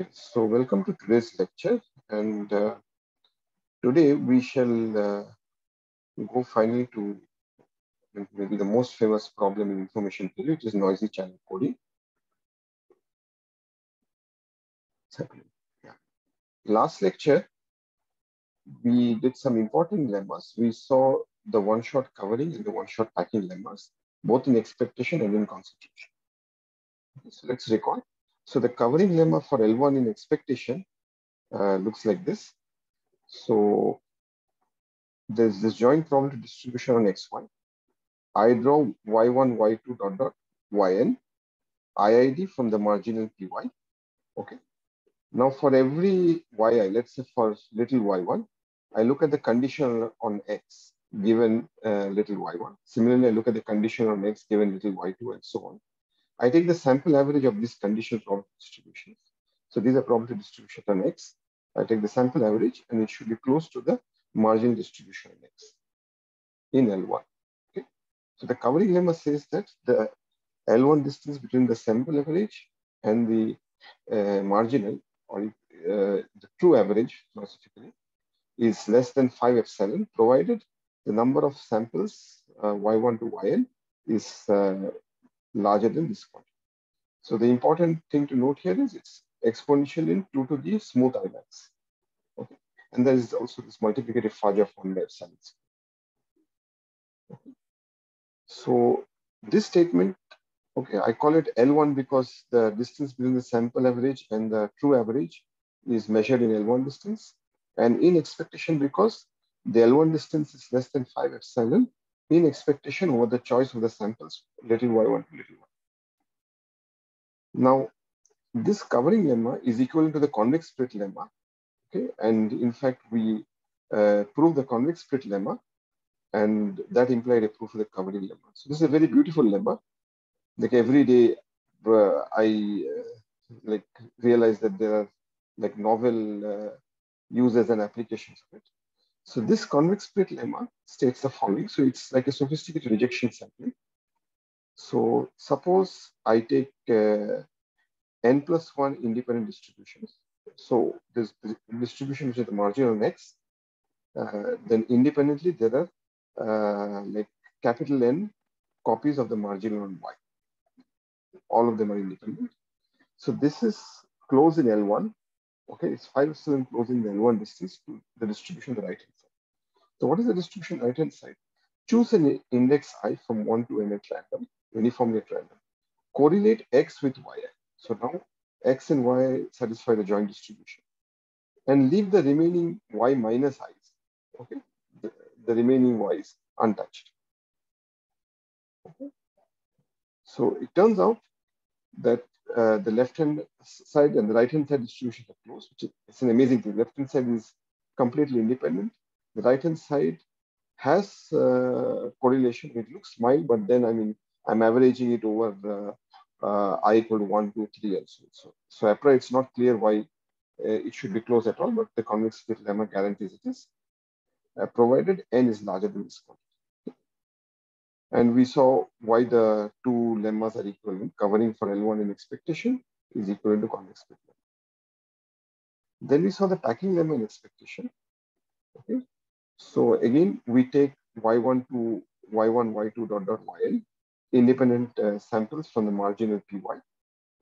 Okay, so welcome to today's lecture and uh, today we shall uh, go finally to maybe the most famous problem in information theory, which is noisy channel coding. Yeah. Last lecture, we did some important lemmas. We saw the one-shot covering and the one-shot packing lemmas, both in expectation and in concentration. Okay, so let's recall. So the covering lemma for L1 in expectation uh, looks like this. So there's this joint probability distribution on Xy. I draw Y1, Y2 dot dot Yn, IID from the marginal Py. Okay. Now for every Yi, let's say for little Y1, I look at the condition on X given uh, little Y1. Similarly, I look at the condition on X given little Y2 and so on. I take the sample average of these conditional probability distributions. So these are probability distributions on X. I take the sample average and it should be close to the marginal distribution on X in L1. Okay. So the covering lemma says that the L1 distance between the sample average and the uh, marginal or uh, the true average is less than 5 epsilon provided the number of samples uh, y1 to yn is uh, larger than this quantity. So the important thing to note here is it's exponential in 2 to the smooth Imax. Okay. And there is also this multiplicative factor 1 by epsilon. Okay. So this statement, okay, I call it L1 because the distance between the sample average and the true average is measured in L1 distance. And in expectation because the L1 distance is less than 5 epsilon in expectation over the choice of the samples, little y1 to little 1. Now, this covering lemma is equivalent to the convex split lemma. Okay, and in fact, we uh, prove the convex split lemma, and that implied a proof of the covering lemma. So this is a very beautiful lemma. Like every day, uh, I uh, like realize that there are like novel uh, uses and applications of it. So this convex split lemma states the following. So it's like a sophisticated rejection sampling. So suppose I take uh, n plus one independent distributions. So this distribution which is the marginal x, uh, then independently there are uh, like capital N copies of the marginal on y. All of them are independent. So this is closed in L1. Okay, it's five epsilon closing the L1 distance to the distribution on the right hand. So what is the distribution right hand side? Choose an index i from 1 to n at random, uniformly at random. Correlate x with y. So now x and y satisfy the joint distribution. And leave the remaining y minus i's, okay? The, the remaining y's untouched. Okay. So it turns out that uh, the left-hand side and the right-hand side distribution are close, which is an amazing thing. Left-hand side is completely independent the right hand side has uh, correlation. It looks mild, but then I mean, I'm averaging it over uh, uh, i equal to 1, 2, 3 and so. So, so APRA, it's not clear why uh, it should be close at all, but the convex split lemma guarantees it is, provided n is larger than this quantity. And we saw why the two lemmas are equivalent, covering for L1 in expectation is equivalent to convex split lemma. Then we saw the packing lemma in expectation. Okay, so again, we take y1 to y1, y2 dot dot yn, independent uh, samples from the marginal py.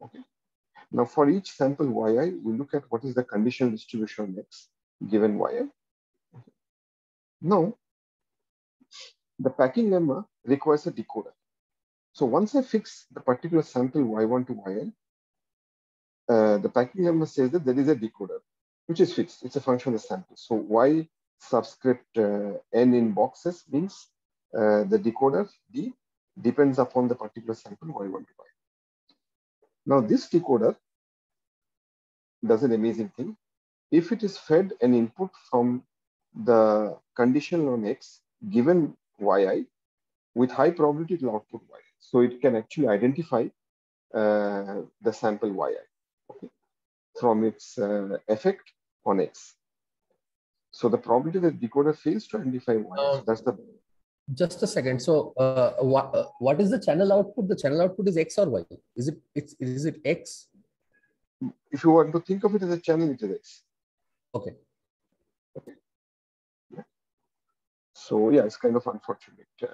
Okay. Now for each sample yi, we look at what is the conditional distribution of x given yi. Okay. Now, the packing lemma requires a decoder. So once I fix the particular sample y1 to yn, uh, the packing lemma says that there is a decoder, which is fixed. It's a function of the sample. So y subscript uh, n in boxes means uh, the decoder D depends upon the particular sample y1 to y. Now this decoder does an amazing thing. If it is fed an input from the conditional on x given yi, with high probability it will output yi. So it can actually identify uh, the sample yi okay, from its uh, effect on x. So the probability that decoder fails to identify one, uh, so that's the. Just a second. So uh, what, uh, what is the channel output? The channel output is X or Y? Is it, it's, is it X? if you want to think of it as a channel, it is X. Okay. Okay. Yeah. So yeah, it's kind of unfortunate. Uh,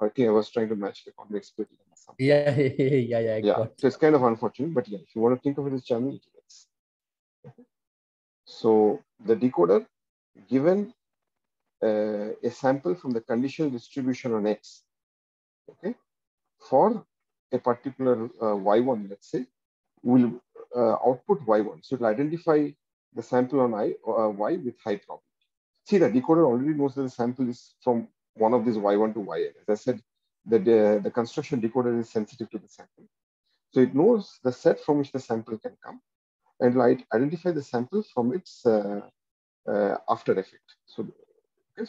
I think I was trying to match the convex split. Yeah, yeah, yeah. Yeah, so it's kind of unfortunate, but yeah, if you want to think of it as channel, it is. Okay. So the decoder, given uh, a sample from the conditional distribution on X, okay, for a particular uh, Y1, let's say, will uh, output Y1. So it'll identify the sample on I, uh, Y with high probability. See, the decoder already knows that the sample is from one of these Y1 to Yn. As I said, the, the, the construction decoder is sensitive to the sample. So it knows the set from which the sample can come and identify the sample from its uh, uh, after effect. So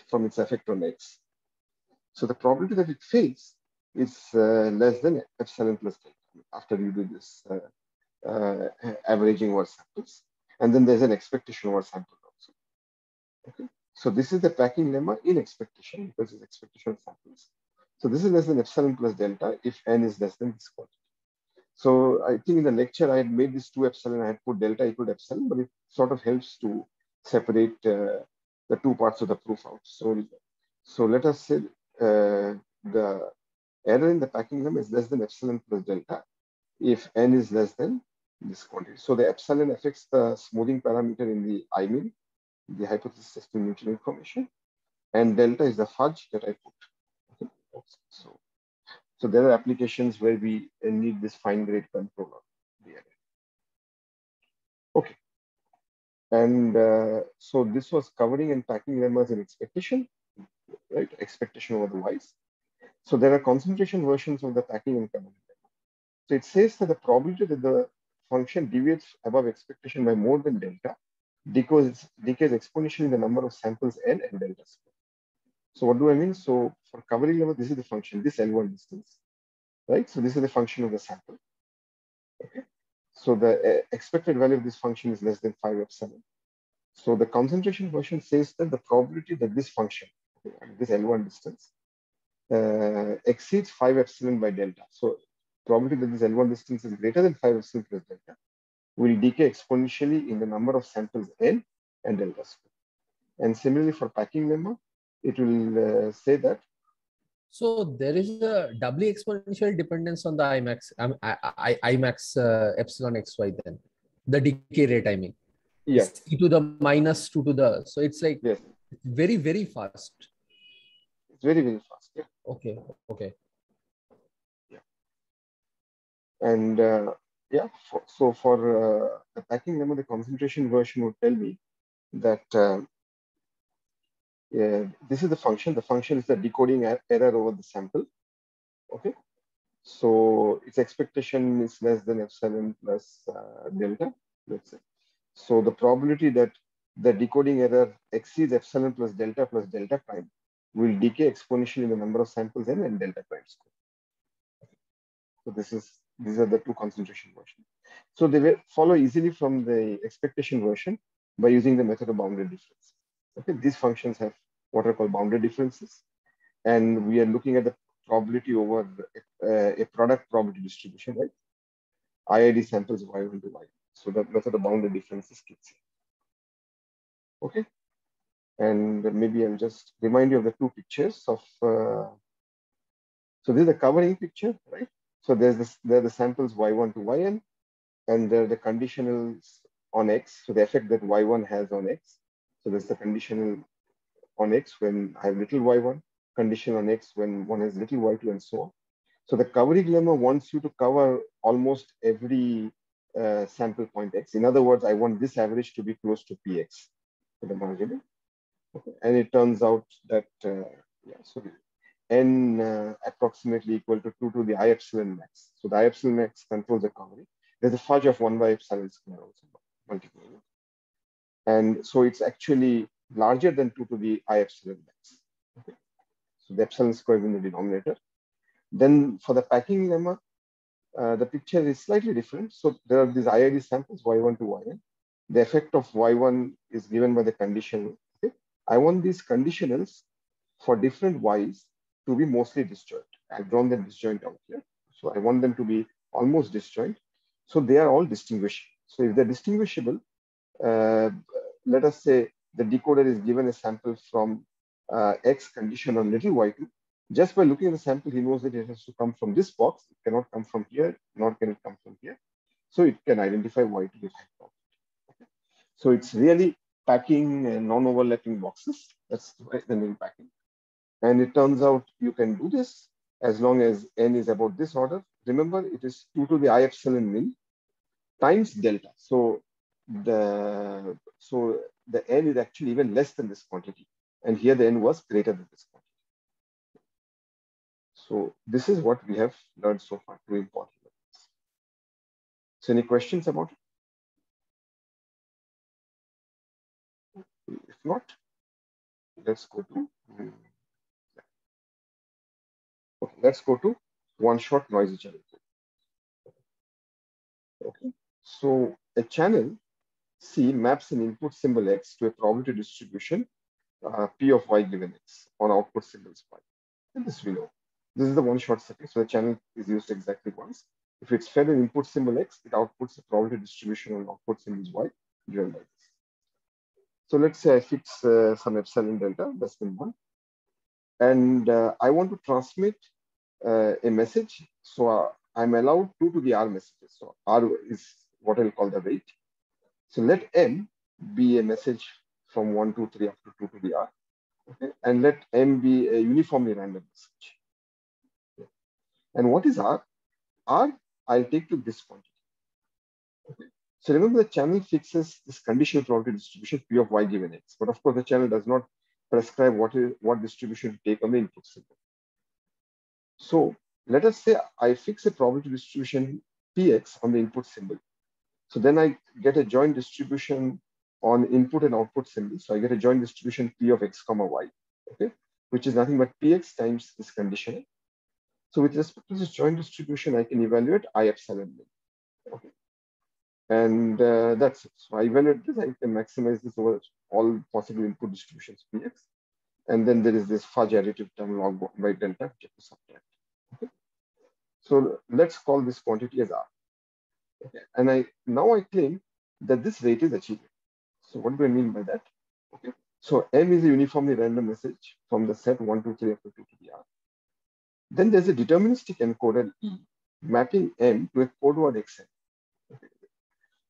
from its effect on X. So the probability that it fails is uh, less than epsilon plus delta after you do this uh, uh, averaging over samples. And then there's an expectation over sample also. Okay. So this is the packing lemma in expectation because it's expectation of samples. So this is less than epsilon plus delta if n is less than this quantity. So I think in the lecture I had made this two epsilon, I had put delta equal to epsilon, but it sort of helps to separate uh, the two parts of the proof out. So, so let us say uh, the error in the packing lemma is less than epsilon plus delta if n is less than this quantity. So the epsilon affects the smoothing parameter in the I mean, the hypothesis testing information, and delta is the fudge that I put. Okay. So, so there are applications where we need this fine grade control of the error. Okay. And uh, so this was covering and packing lemmas in expectation, right? Expectation over the wise. So there are concentration versions of the packing and covering. So it says that the probability that the function deviates above expectation by more than delta decays, decays exponentially in the number of samples n and delta square. So what do I mean? So for covering lemma, this is the function, this L1 distance, right? So this is the function of the sample. Okay. So the uh, expected value of this function is less than 5 epsilon. So the concentration version says that the probability that this function, this L1 distance, uh, exceeds 5 epsilon by delta. So probability that this L1 distance is greater than 5 epsilon plus delta will decay exponentially in the number of samples n and delta square. And similarly for packing lemma, it will uh, say that so there is a doubly exponential dependence on the Imax, um, I, I, Imax uh, epsilon xy then, the decay rate, I mean. Yes. E to the minus 2 to the, so it's like yes. very, very fast. It's very, very fast. Yeah. Okay. Okay. Yeah. And uh, yeah, for, so for uh, the packing lemma, the concentration version would tell me that uh, yeah, this is the function. The function is the decoding error over the sample. Okay. So its expectation is less than epsilon plus uh, delta, let's say. So the probability that the decoding error exceeds epsilon plus delta plus delta prime will decay exponentially in the number of samples n and delta prime square. So this is these are the two concentration versions. So they will follow easily from the expectation version by using the method of bounded difference. Okay, these functions have what are called bounded differences. And we are looking at the probability over uh, a product probability distribution, right? IID samples Y1 to Y. So that method of bounded differences kicks in. Okay. And maybe I'll just remind you of the two pictures of, uh, so this is the covering picture, right? So there's this, there are the samples Y1 to Yn, and there are the conditionals on X. So the effect that Y1 has on X. So there's the conditional on X when I have little y1, condition on X when one has little y2 and so on. So the covering lemma wants you to cover almost every uh, sample point X. In other words, I want this average to be close to Px for the marginal. Okay. And it turns out that, uh, yeah, n uh, approximately equal to 2 to the i epsilon max. So the i epsilon max controls the covering. There's a fudge of 1 by epsilon square also multiplied. And so it's actually larger than 2 to the i epsilon max. Okay. So the epsilon square in the denominator. Then for the packing lemma, uh, the picture is slightly different. So there are these IID samples, Y1 to Yn. The effect of Y1 is given by the condition. Okay. I want these conditionals for different Ys to be mostly disjoint. I've drawn them disjoint out here. So I want them to be almost disjoint. So they are all distinguishable. So if they're distinguishable, uh, let us say the decoder is given a sample from uh, X condition on little y2. Just by looking at the sample, he knows that it has to come from this box. It cannot come from here, nor can it come from here. So it can identify y2 with high probability. Okay. So it's really packing and non-overlapping boxes. That's the name packing. And it turns out you can do this as long as n is about this order. Remember, it is 2 to the i epsilon min times delta. So the so the n is actually even less than this quantity. And here the n was greater than this quantity. So this is what we have learned so far, two important lessons. So any questions about it? If not, let's go to hmm. okay, let's go to one-shot noisy channel. Okay, so a channel C maps an input symbol X to a probability distribution uh, P of Y given X on output symbols Y. And this we know. This is the one-shot setting. So the channel is used exactly once. If it's fed an input symbol X, it outputs a probability distribution on output symbols Y given by this. So let's say I fix uh, some epsilon delta less than one. And uh, I want to transmit uh, a message. So uh, I'm allowed two to the R messages. So R is what I'll call the rate. So let M be a message from 1, 2, 3 up to 2 to the R. Okay? And let M be a uniformly random message. Okay. And what is R? R, I'll take to this quantity. Okay. So remember the channel fixes this conditional probability distribution P of Y given X. But of course, the channel does not prescribe what is what distribution to take on the input symbol. So let us say I fix a probability distribution Px on the input symbol. So then I get a joint distribution on input and output symbols. So I get a joint distribution P of X comma Y, okay, which is nothing but Px times this condition. So with respect to this joint distribution, I can evaluate I epsilon min. Okay. And uh, that's it. So I evaluate this, I can maximize this over all possible input distributions Px. And then there is this fudge additive term log by delta, to subtract. Okay. So let's call this quantity as R. And I now I claim that this rate is achievable. So what do I mean by that? Okay. So M is a uniformly random message from the set 1, 2, 3 up to 2 to the R. Then there's a deterministic encoder E mapping M to a code word XM. Okay.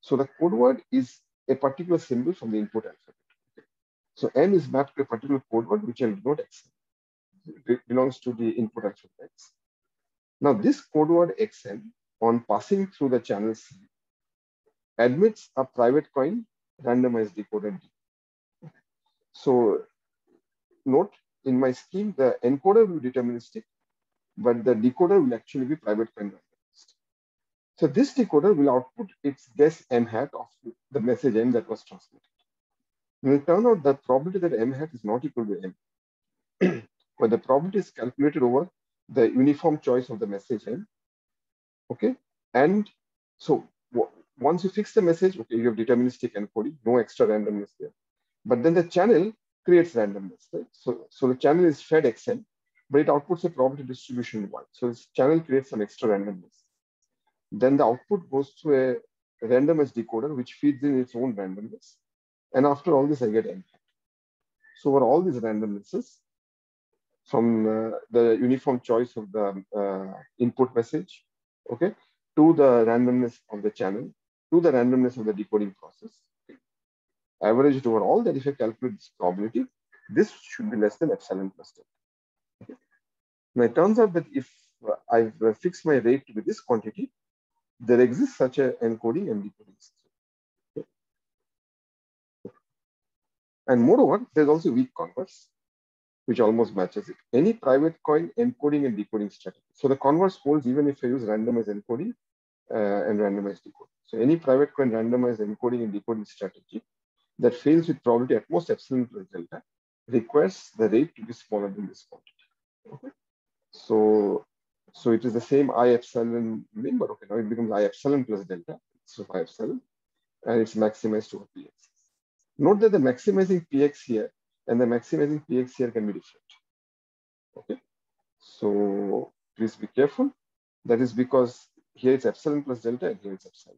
So the code word is a particular symbol from the input alphabet. Okay. So M is mapped to a particular code word which I'll denote XM. It belongs to the input alphabet X. Now this code word XM on passing through the channel C admits a private coin randomized decoder D. So note in my scheme, the encoder will be deterministic, but the decoder will actually be private coin randomized. So this decoder will output its guess M hat of the message M that was transmitted. It will turn out the probability that M hat is not equal to M, but the probability is calculated over the uniform choice of the message M Okay. And so once you fix the message, okay, you have deterministic encoding, no extra randomness there. But then the channel creates randomness, right? So, so the channel is fed XM, but it outputs a probability distribution Y. So this channel creates some extra randomness. Then the output goes to a randomness decoder, which feeds in its own randomness. And after all this, I get M. So for all these randomnesses, from uh, the uniform choice of the uh, input message, okay, to the randomness of the channel, to the randomness of the decoding process. Okay. Averaged over all that if I calculate this probability, this should be less than epsilon plus delta. Okay. Now it turns out that if I've fixed my rate to be this quantity, there exists such an encoding and decoding system. Okay. And moreover, there's also weak converse which almost matches it. Any private coin encoding and decoding strategy. So the converse holds even if I use randomized encoding uh, and randomized decoding. So any private coin randomized encoding and decoding strategy that fails with probability at most epsilon plus delta requires the rate to be smaller than this quantity. Okay. So, so it is the same I epsilon min, but okay, now it becomes I epsilon plus delta. So I epsilon, and it's maximized over px. Note that the maximizing px here and the maximizing px here can be different. Okay, so please be careful. That is because here it's epsilon plus delta and here it's epsilon.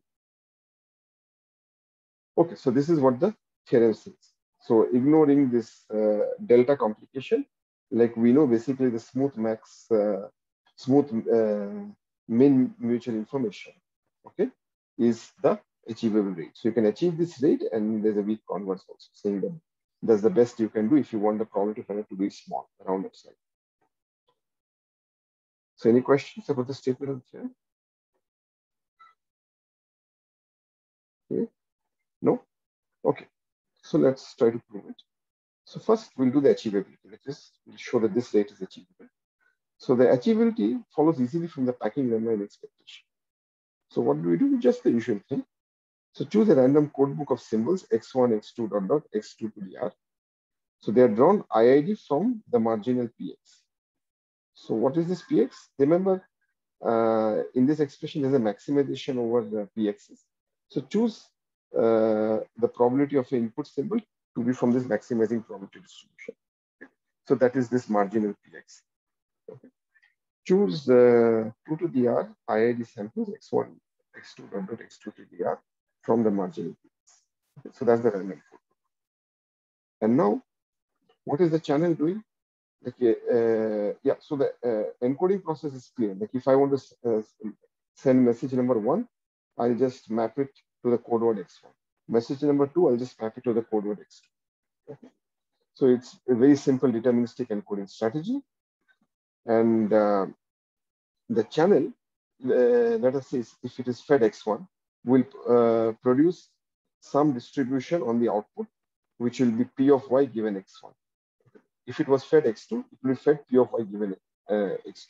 Okay, so this is what the theorem says. So ignoring this uh, delta complication, like we know basically the smooth max, uh, smooth uh, min mutual information, okay, is the achievable rate. So you can achieve this rate and there's a weak converse also saying that that's the best you can do if you want the probability finite to be small around epsilon. So any questions about the statement of the theorem? Okay. No? Okay. So let's try to prove it. So first we'll do the achievability. Let's we'll show that this rate is achievable. So the achievability follows easily from the packing lemma and expectation. So what do we do? Just the usual thing. So choose a random codebook of symbols x1, x2, dot, dot, x2 to the r. So they are drawn IID from the marginal px. So what is this px? Remember, uh, in this expression, there's a maximization over the px's. So choose uh, the probability of an input symbol to be from this maximizing probability distribution. So that is this marginal px. Okay. Choose the 2 to the r IID samples x1, x2, dot, dot, x2 to the r from the margin. So that's the code. And now, what is the channel doing? Like, uh, yeah, so the uh, encoding process is clear. Like if I want to uh, send message number one, I'll just map it to the code word x1. Message number two, I'll just map it to the code word x2. Okay. So it's a very simple deterministic encoding strategy. And uh, the channel, uh, let us say if it is fed x1, will uh, produce some distribution on the output, which will be p of y given x1. If it was fed x2, it will be fed p of y given uh, x2.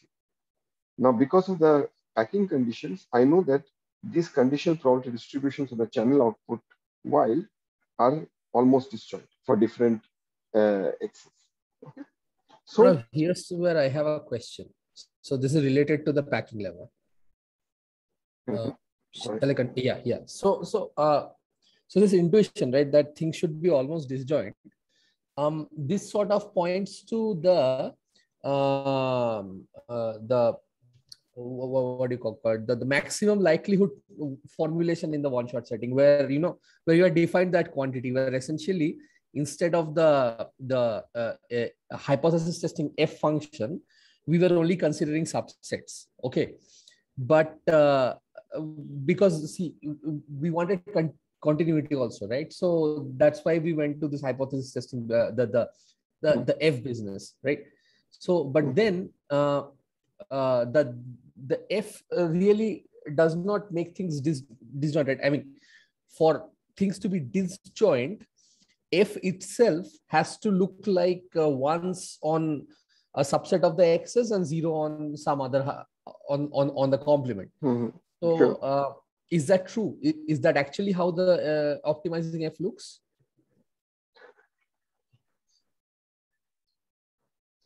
Now, because of the packing conditions, I know that these conditional probability distributions of the channel output while are almost disjoint for different uh, x's. Okay. So now, here's where I have a question. So this is related to the packing lemma. Mm uh, yeah, yeah. So so uh, so this intuition, right, that things should be almost disjoint. Um, this sort of points to the um, uh, the what, do you call it? The, the maximum likelihood formulation in the one shot setting, where you know where you have defined that quantity, where essentially instead of the the uh, hypothesis testing f function, we were only considering subsets. Okay, but uh, because see, we wanted con continuity also, right? So that's why we went to this hypothesis testing, the the the the, the F business, right? So, but then uh, uh, the the F really does not make things dis disjointed. I mean, for things to be disjoint, F itself has to look like uh, once on a subset of the x's and zero on some other on on on the complement. Mm -hmm. So. Sure. Uh, is that true? Is that actually how the uh, optimizing F looks?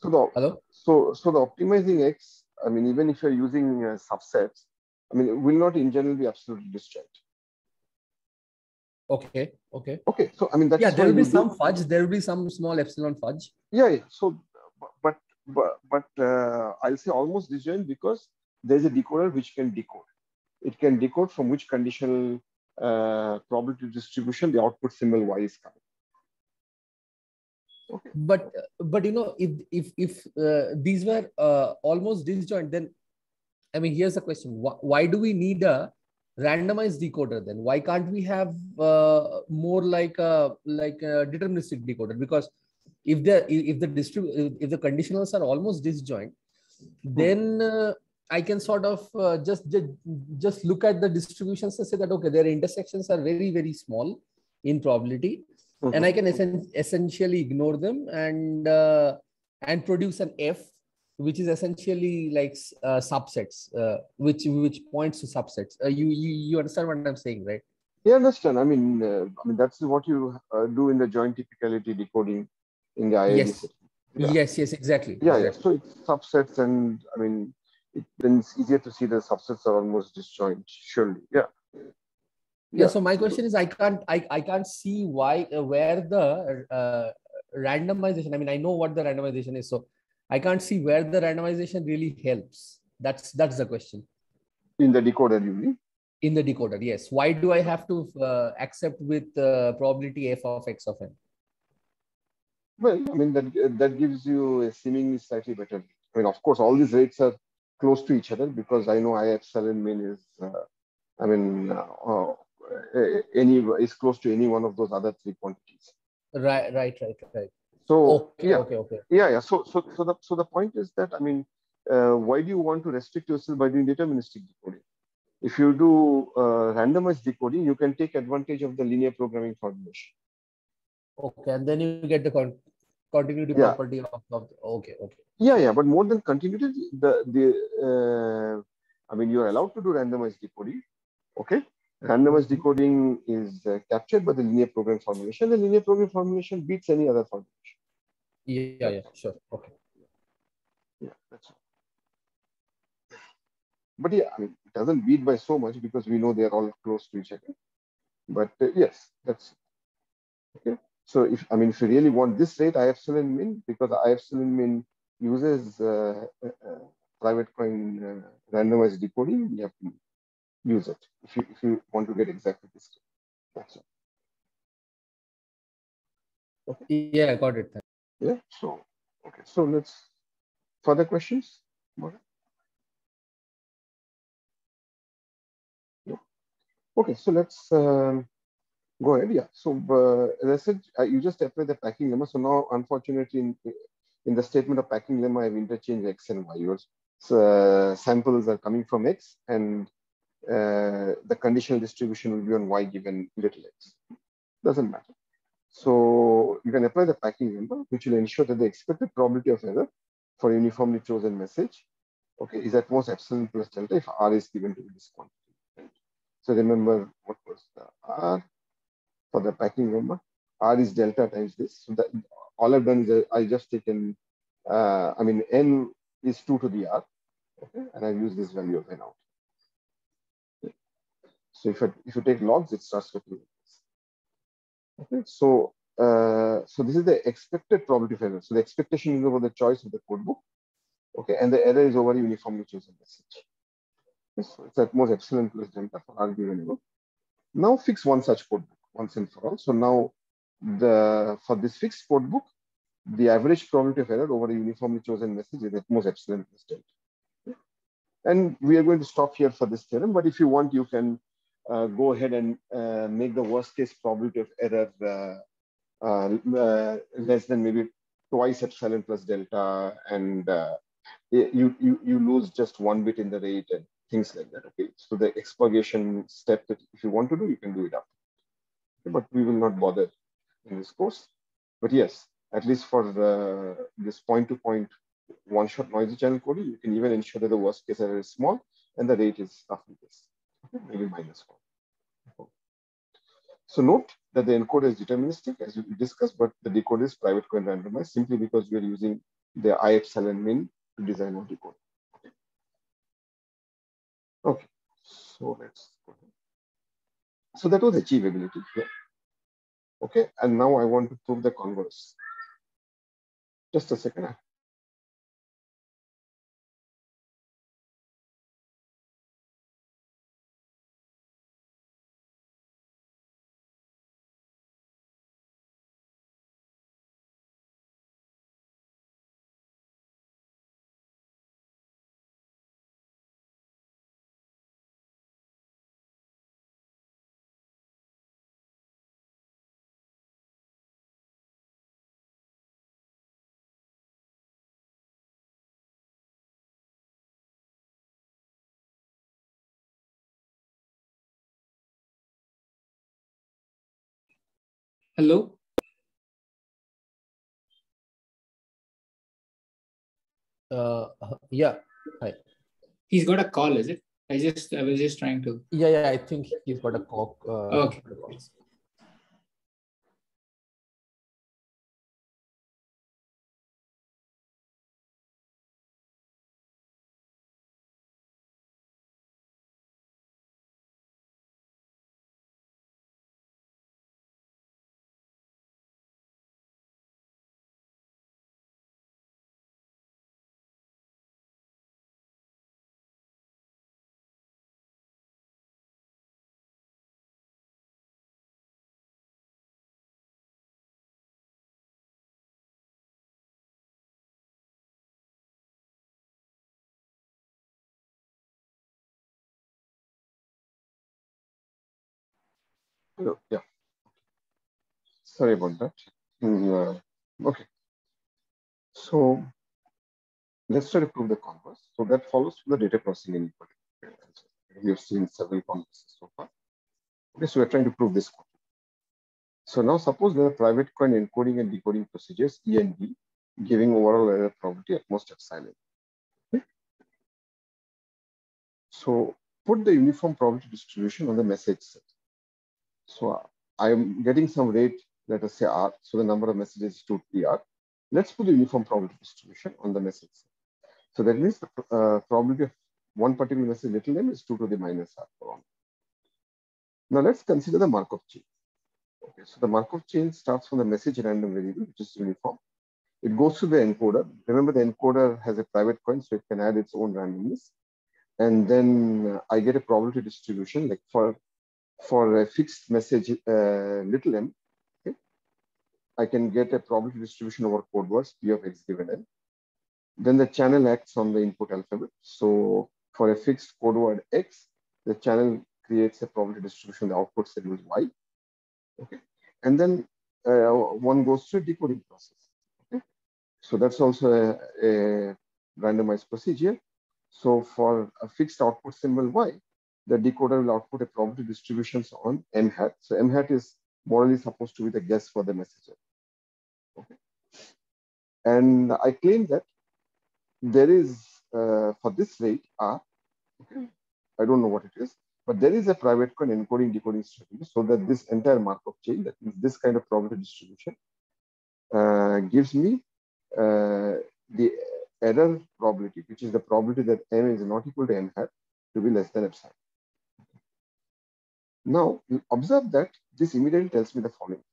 So the, Hello? So, so the optimizing X, I mean, even if you're using uh, subsets, I mean, it will not in general be absolutely disjoint. Okay. Okay. Okay. So I mean, that's yeah. There will be some do. fudge. There will be some small epsilon fudge. Yeah. yeah. So, but but but uh, I'll say almost disjoint because there's a decoder which can decode it can decode from which conditional uh, probability distribution the output symbol y is coming. Okay. But but you know if if if uh, these were uh, almost disjoint, then I mean here's the question: why, why, do we need a randomized decoder then? Why can't we have uh, more like a like a deterministic decoder? Because if the if the distrib if the conditionals are almost disjoint, then uh, I can sort of uh, just, just just look at the distributions and say that okay, their intersections are very very small in probability, mm-hmm. and I can essen- essentially ignore them and uh, and produce an F, which is essentially like uh, subsets, uh, which which points to subsets. Uh, you, you you understand what I'm saying, right? Yeah, understand. I mean, uh, I mean that's what you do in the joint typicality decoding in the IID yes. Yeah. Yes, yes, exactly. Yeah, exactly. yeah. So it's subsets, and I mean, it, then it's easier to see the subsets are almost disjoint. Surely, yeah. yeah. yeah. So my question is, I can't, I, I can't see why, uh, where the uh, randomization. I mean, I know what the randomization is, so I can't see where the randomization really helps. That's that's the question. In the decoder, you mean? In the decoder, yes. Why do I have to uh, accept with uh, probability f of x of n? Well, I mean, that, that gives you a seemingly slightly better. I mean, of course, all these rates are close to each other because I know I epsilon min is, uh, I mean, uh, uh, any is close to any one of those other three quantities. Right, right, right, right. So okay, yeah, okay, okay. Yeah, yeah. So, so, so the so the point is that I mean, uh, why do you want to restrict yourself by doing deterministic decoding? If you do uh, randomized decoding, you can take advantage of the linear programming formulation. Okay, and then you get the con continuity Yeah. property of, of okay, okay. Yeah, yeah. But more than continuity, the the uh, I mean, you are allowed to do randomized decoding. Okay, randomized decoding is uh, captured by the linear program formulation. The linear program formulation beats any other formulation. Yeah, yeah, sure. Okay. Yeah, that's all. But yeah, I mean, it doesn't beat by so much because we know they are all close to each other. But uh, yes, that's okay. So if I mean, if you really want this rate, I epsilon min, because I epsilon min uses uh, uh, uh, private coin uh, randomized decoding, you have to use it if you if you want to get exactly this. That's all. Yeah, I got it. Yeah. So okay. So let's further questions. No. Okay. So let's um, go ahead. Yeah. So uh, as I said, uh, you just applied the packing lemma. So now, unfortunately, in in the statement of packing lemma, I've interchanged x and y. Yours uh, samples are coming from x, and uh, the conditional distribution will be on y given little x. Doesn't matter. So you can apply the packing lemma, which will ensure that the expected probability of error for uniformly chosen message, okay, is at most epsilon plus delta if r is given to this quantity. So remember what was the r for the packing number. R is delta times this. So that all I've done is I just taken, uh, I mean, n is 2 to the r, okay, and I've used this value of n out. So if, I, if you take logs, it starts with 2. Okay, so uh, so this is the expected probability of error. So the expectation is over the choice of the code book. Okay, and the error is over uniformly chosen message. Okay, so it's at most epsilon plus delta for r given. Now fix one such code book once and for all. So now the for this fixed code book, the average probability of error over a uniformly chosen message is at most epsilon plus delta. And we are going to stop here for this theorem, but if you want, you can uh, go ahead and uh, make the worst case probability of error uh, uh, less than maybe twice epsilon plus delta, and uh, you, you you lose just one bit in the rate and things like that. Okay, so the expurgation step that if you want to do, you can do it after. But we will not bother in this course. But yes, at least for uh, this point-to-point one-shot noisy channel coding, you can even ensure that the worst case error is small and the rate is roughly this, maybe minus one. So note that the encoder is deterministic as we discussed, but the decoder is private coin randomized simply because we are using the I epsilon min to design our decoder. Okay. so let's. So that was achievability here. Okay, and now I want to prove the converse. Just a second. Ah. Hello. Uh, yeah. Hi. He's got a call, is it? I just I was just trying to. Yeah, yeah. I think he's got a call. Uh, Okay. Hello. Yeah. Sorry about that. Mm, okay. So let's try to prove the converse. So that follows from the data processing inequality. We have seen several converses so far. Okay, so we're trying to prove this. So now suppose there are private coin encoding and decoding procedures E and D, giving overall error probability at most epsilon. So put the uniform probability distribution on the message set. So I'm getting some rate, let us say R. So the number of messages is 2 PR. Let's put the uniform probability distribution on the message. So that means the uh, probability of one particular message little m is 2 to the minus R all. Now let's consider the Markov chain. Okay, so the Markov chain starts from the message random variable, which is uniform. It goes to the encoder. Remember, the encoder has a private coin, so it can add its own randomness. And then uh, I get a probability distribution, like for for a fixed message uh, little m, okay, I can get a probability distribution over code words p of x given n. Then the channel acts on the input alphabet. So for a fixed code word x, the channel creates a probability distribution, the output signal is y. Okay. And then uh, one goes through decoding process. Okay. So that's also a, a randomized procedure. So for a fixed output symbol y, the decoder will output a probability distributions on m hat. So m hat is morally supposed to be the guess for the messenger. Okay. And I claim that there is, uh, for this rate R, okay, I don't know what it is, but there is a private coin encoding decoding strategy so that this entire Markov chain, that means this kind of probability distribution, uh, gives me uh, the error probability, which is the probability that m is not equal to n hat to be less than epsilon. Now, observe that this immediately tells me the following.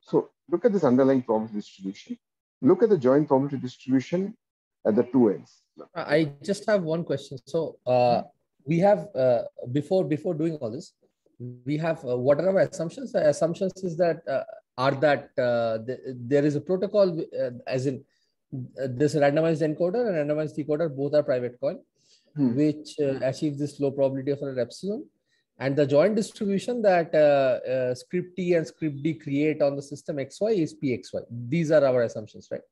So look at this underlying probability distribution. Look at the joint probability distribution at the two ends. I just have one question. So uh, we have uh, before before doing all this, we have uh, what are our assumptions? The assumptions is that uh, are that uh, th there is a protocol uh, as in uh, this randomized encoder and randomized decoder both are private coin, hmm. which achieves this low probability of an epsilon. And the joint distribution that script T and script D create on the system XY is PXY. These are our assumptions, right?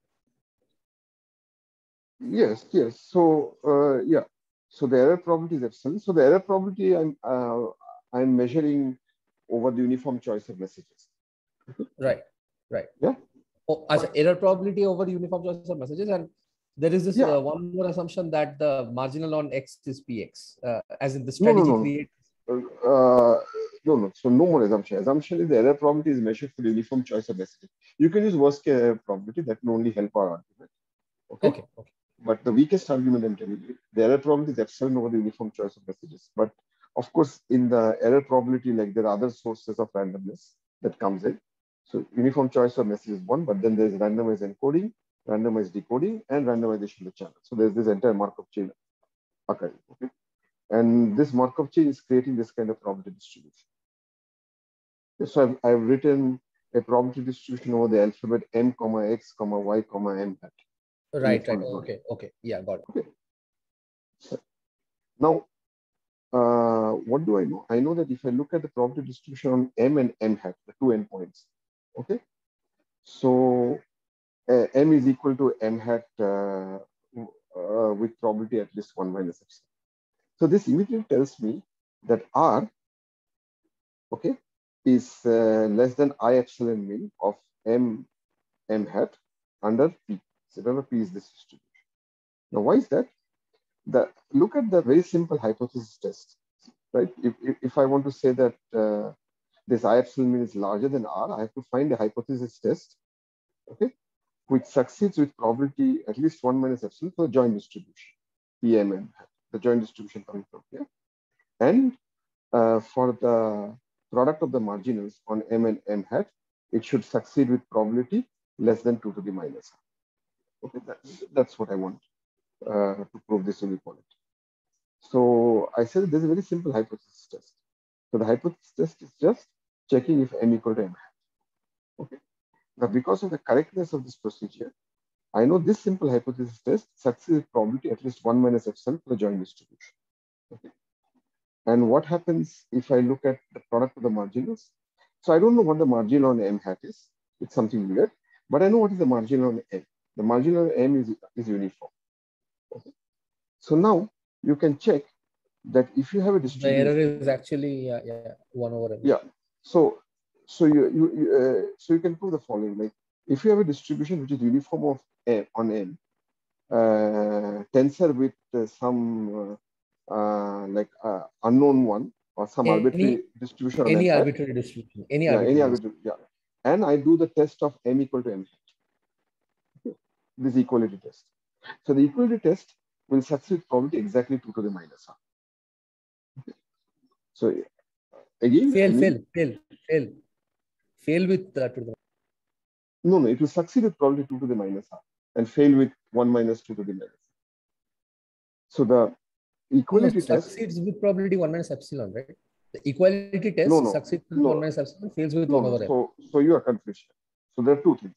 Yes, yes. So uh, yeah, so the error probability is epsilon. So the error probability I'm uh, I'm measuring over the uniform choice of messages. Right, right. Yeah. Oh, as error probability over uniform choice of messages, and there is this yeah. uh, one more assumption that the marginal on x is px, uh, as in the strategy no, no, no. create. Uh, no, no. So no more assumption. Assumption is the error probability is measured for uniform choice of messages. You can use worst case error probability that will only help our argument. Okay. Okay. okay. But the weakest argument I'm telling you, the error probability is epsilon over the uniform choice of messages. But of course, in the error probability, like there are other sources of randomness that comes in. So uniform choice of message is one, but then there's randomized encoding, randomized decoding, and randomization of the channel. So there's this entire Markov chain occurring. Okay. And this Markov chain is creating this kind of probability distribution. So I've, I've written a probability distribution over the alphabet m comma x comma y comma m hat. Right, right. Okay, okay. Yeah, got it. Okay. Now, uh, what do I know? I know that if I look at the probability distribution on M and M hat, the two endpoints, okay? So uh, M is equal to M hat uh, uh with probability at least 1 minus epsilon. So this immediately tells me that R, okay, is uh, less than I epsilon min of M M hat under P. So remember P is this distribution. Now, why is that? The, look at the very simple hypothesis test, right? If, if, if I want to say that uh, this I epsilon min is larger than R, I have to find a hypothesis test, okay, which succeeds with probability at least 1 minus epsilon for joint distribution, PMM, the joint distribution coming from here. And uh, for the product of the marginals on M and M hat, it should succeed with probability less than 2 to the minus Okay, that, that's what I want uh, to prove this inequality. So I said there's a very simple hypothesis test. So the hypothesis test is just checking if m equal to m hat. Okay. Now because of the correctness of this procedure, I know this simple hypothesis test succeeds probability at least 1 minus epsilon for the joint distribution. Okay. And what happens if I look at the product of the marginals? So I don't know what the margin on M hat is. It's something weird, but I know what is the margin on M. The margin on M is, is uniform. Okay. So now you can check that if you have a distribution. The error is actually yeah, yeah, one over M. Yeah. So so you you, you uh, so you can prove the following like if you have a distribution which is uniform of M on M, uh, tensor with uh, some uh, uh, like uh, unknown one or some Any- arbitrary distribution. Any arbitrary distribution. Any yeah, arbitrary. any arbitrary, yeah. And I do the test of m equal to m. Okay. This equality test. So the equality test will succeed probably exactly 2 to the minus r. Okay. So again, Fail, fail, fail, fail. Fail with uh, to the no, no, it will succeed with probability 2 to the minus r and fail with 1 minus 2 to the minus. So the equality test, succeeds with probability 1 minus epsilon, right? The equality test No, no, succeeds with no. 1 minus epsilon, fails with no, 1 no, over so, so you are confused. So there are two things.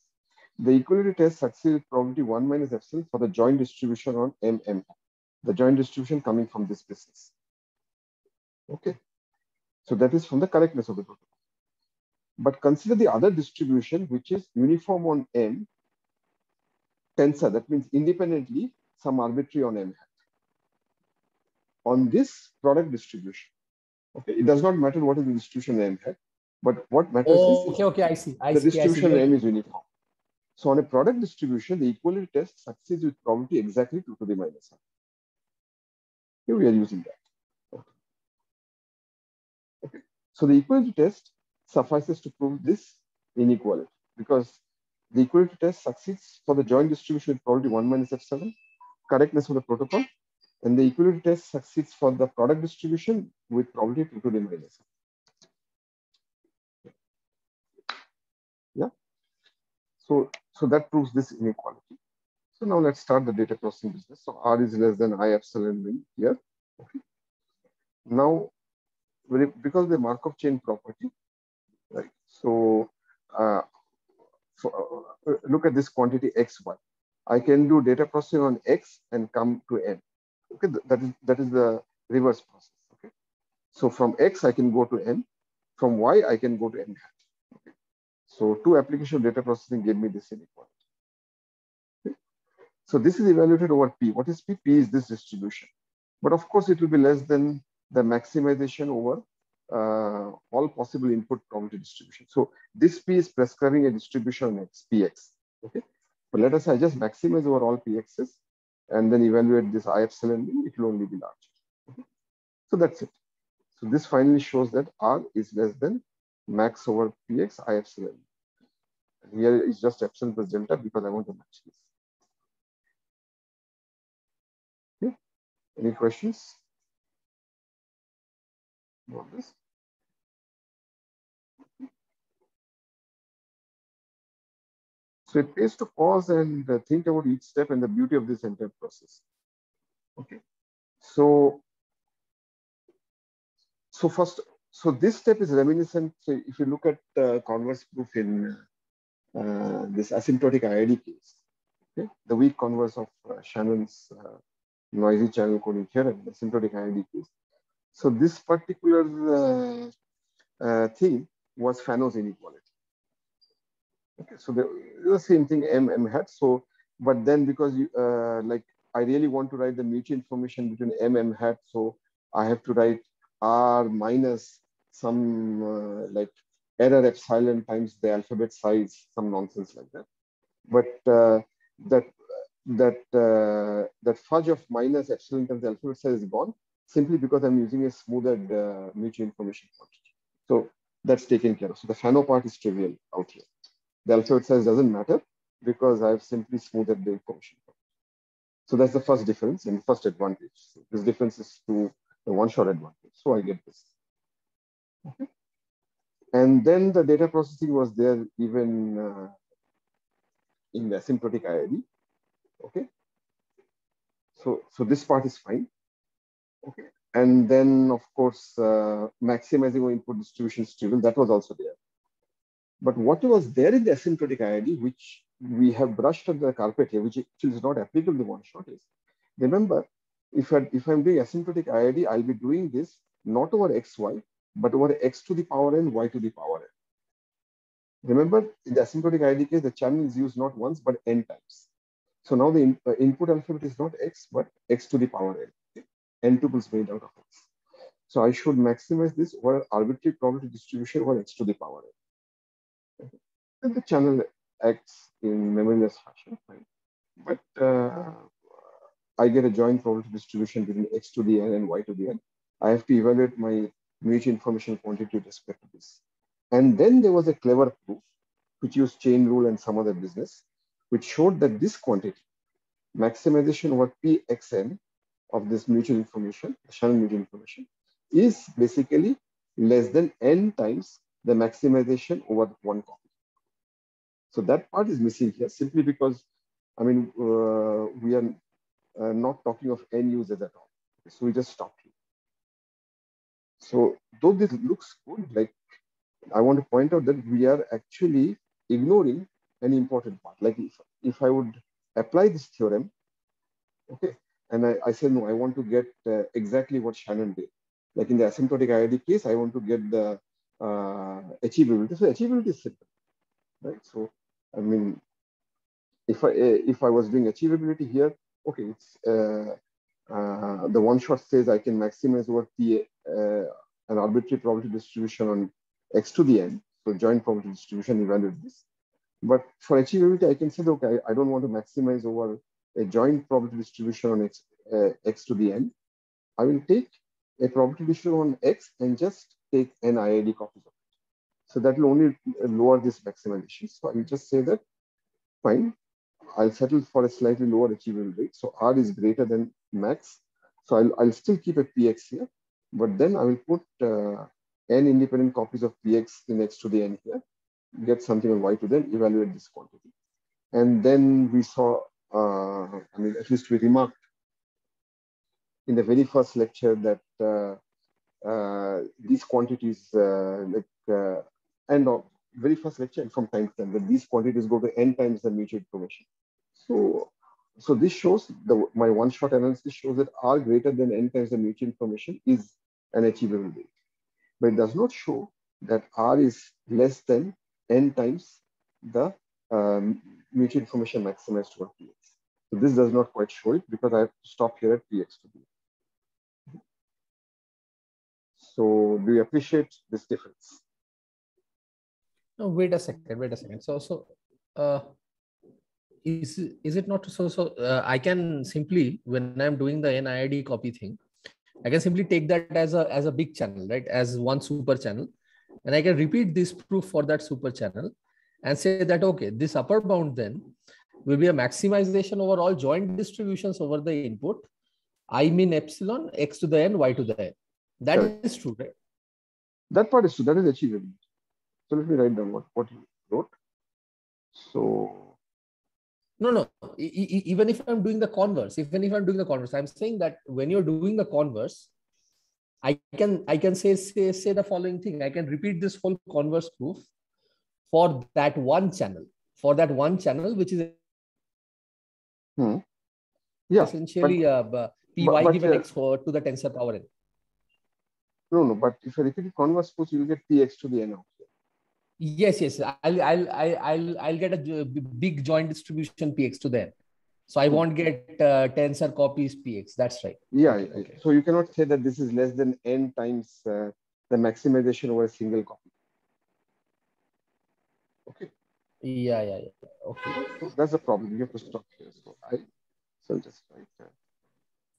The equality test succeeds with probability 1 minus epsilon for the joint distribution on MM. The joint distribution coming from this business. Okay. So that is from the correctness of the protocol. But consider the other distribution, which is uniform on M, tensor. That means independently some arbitrary on M hat. On this product distribution. Okay. It does not matter what is the distribution M hat, but what matters Oh, is okay, okay, I see. I the see. I see. distribution M is uniform. So on a product distribution, the equality test succeeds with probability exactly 2 to the minus r. Here we are using that. Okay. Okay. So the equality test suffices to prove this inequality because the equality test succeeds for the joint distribution with probability 1 minus epsilon, correctness of the protocol, and the equality test succeeds for the product distribution with probability 2 to the minus Yeah. So, so that proves this inequality. So now let's start the data processing business. So R is less than I epsilon min here. Okay. Now, because the Markov chain property, right? So, uh, for, uh, look at this quantity xy. I can do data processing on x and come to n. Okay, that is that is the reverse process. Okay, so from x I can go to n, from y I can go to n hat. So two application data processing gave me this inequality. Okay. So this is evaluated over P. What is P? P is this distribution. But of course, it will be less than the maximization over Uh, all possible input probability distribution. So this P is prescribing a distribution on X, PX. Okay. But let us just maximize over all PXs and then evaluate this I it will only be larger. Okay. So that's it. So this finally shows that R is less than max over px i epsilon. And here is just epsilon plus delta because I want to match this. Okay. Any questions? about this? So it pays to pause and uh, think about each step and the beauty of this entire process. Okay. So, so first, so this step is reminiscent. So if you look at uh, converse proof in uh, this asymptotic IID case, okay, the weak converse of uh, Shannon's uh, noisy channel coding theorem, the asymptotic IID case. So this particular uh, uh, thing was Fano's inequality. Okay, so the, the same thing M M hat. So, but then because you uh, like I really want to write the mutual information between M M hat, so I have to write R minus some uh, like error epsilon times the alphabet size, some nonsense like that. But uh, that that uh, that fudge of minus epsilon times the alphabet size is gone simply because I'm using a smoothed uh, mutual information quantity. So that's taken care of. So the Fano part is trivial out here. The alphabet size doesn't matter because I've simply smoothed the information. So that's the first difference and first advantage. So this difference is to the one-shot advantage. So I get this. Okay. And then the data processing was there even uh, in the asymptotic IID. Okay. So, so this part is fine. Okay. And then, of course, uh, maximizing our input distribution is trivial. That was also there. But what was there in the asymptotic IID, which we have brushed under the carpet here, which is not applicable to one shot, is remember, if, I, if I'm doing asymptotic IID, I'll be doing this not over xy, but over x to the power n, y to the power n. Remember, in the asymptotic ID case, the channel is used not once, but n times. So now the in, uh, input alphabet is not x, but x to the power n. N tuples made out of x. So I should maximize this over arbitrary probability distribution over x to the power n. The channel acts in memoryless fashion, fine. But uh, I get a joint probability distribution between x to the n and y to the n. I have to evaluate my mutual information quantity with respect to this. And then there was a clever proof, which used chain rule and some other business, which showed that this quantity, maximization over Pxn of this mutual information, channel mutual information, is basically less than n times the maximization over one copy. So that part is missing here simply because, I mean, uh, we are uh, not talking of n users at all. So we just stop here. So though this looks good, like I want to point out that we are actually ignoring an important part. Like if, if I would apply this theorem, okay, and I, I say, no, I want to get uh, exactly what Shannon did. Like in the asymptotic IID case, I want to get the uh, achievability. So achievability is simple, right? So, I mean, if I, if I was doing achievability here, okay, it's uh, uh, the one shot says I can maximize over P, uh, an arbitrary probability distribution on x to the n. So joint probability distribution evaluate this. But for achievability, I can say, okay, I don't want to maximize over a joint probability distribution on x, x to the n. I will take a probability distribution on x and just take n IID copies of. So that will only lower this maximization. So I will just say that, fine, I'll settle for a slightly lower achievable rate. So R is greater than max. So I'll, I'll still keep a PX here, but then I will put uh, n independent copies of px next to the n here, get something on y to then evaluate this quantity. And then we saw, uh, I mean, at least we remarked in the very first lecture that uh, uh, these quantities, uh, like, uh, and very first lecture and from time to time, that these quantities go to n times the mutual information. So, so this shows, the my one-shot analysis shows that r greater than n times the mutual information is an achievable rate but it does not show that R is less than n times the um, mutual information maximized over Px. So this does not quite show it because I have to stop here at Px to be. So do you appreciate this difference? No, wait a second, wait a second. So, so uh, is, is it not so, so uh, I can simply, when I'm doing the NIID copy thing, I can simply take that as a as a big channel, right? As one super channel. And I can repeat this proof for that super channel and say that, okay, this upper bound then will be a maximization over all joint distributions over the input. I mean epsilon, x to the n, y to the n. That right. is true, right? That part is true. That is achievable. So let me write down what, what you wrote. So no, no. E even if I'm doing the converse, even if I'm doing the converse, I'm saying that when you're doing the converse, I can I can say say say the following thing. I can repeat this whole converse proof for that one channel, for that one channel, which is hmm. yeah, essentially but, uh, py but, but, given uh, x for, to the tensor power n. No, no. But if I repeat the converse proof, you will get px to the n out. Yes, yes. I'll I'll I'll I'll get a big joint distribution px to them. So I won't get uh, tensor copies px. That's right. Yeah. Okay. So you cannot say that this is less than n times uh, the maximization over a single copy. Okay. Yeah, yeah, yeah. Okay. So that's the problem. You have to stop here. So I so just write. Uh,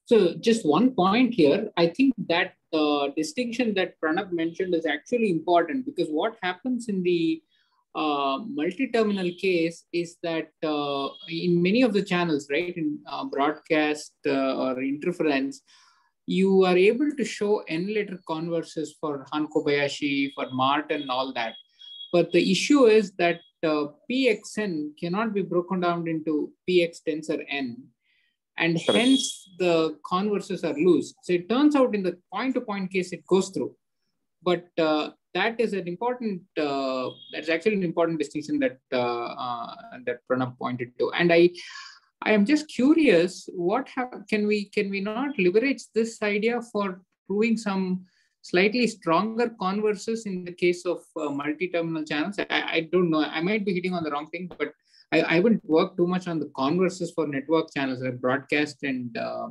so just one point here, I think that the distinction that Pranab mentioned is actually important because what happens in the uh, multi-terminal case is that uh, in many of the channels, right, in uh, broadcast uh, or interference, you are able to show n-letter converses for Han Kobayashi, for Marton and all that. But the issue is that uh, PXN cannot be broken down into PX tensor n and Correct. hence the converses are loose. So it turns out in the point-to-point case, it goes through. But uh, that is an important, uh, that's actually an important distinction that uh, uh that Pranab pointed to. And I, I am just curious, what can we can we not leverage this idea for proving some slightly stronger converses in the case of uh, multi-terminal channels. I, I, don't know. I might be hitting on the wrong thing, but I, I wouldn't work too much on the converses for network channels like broadcast and uh,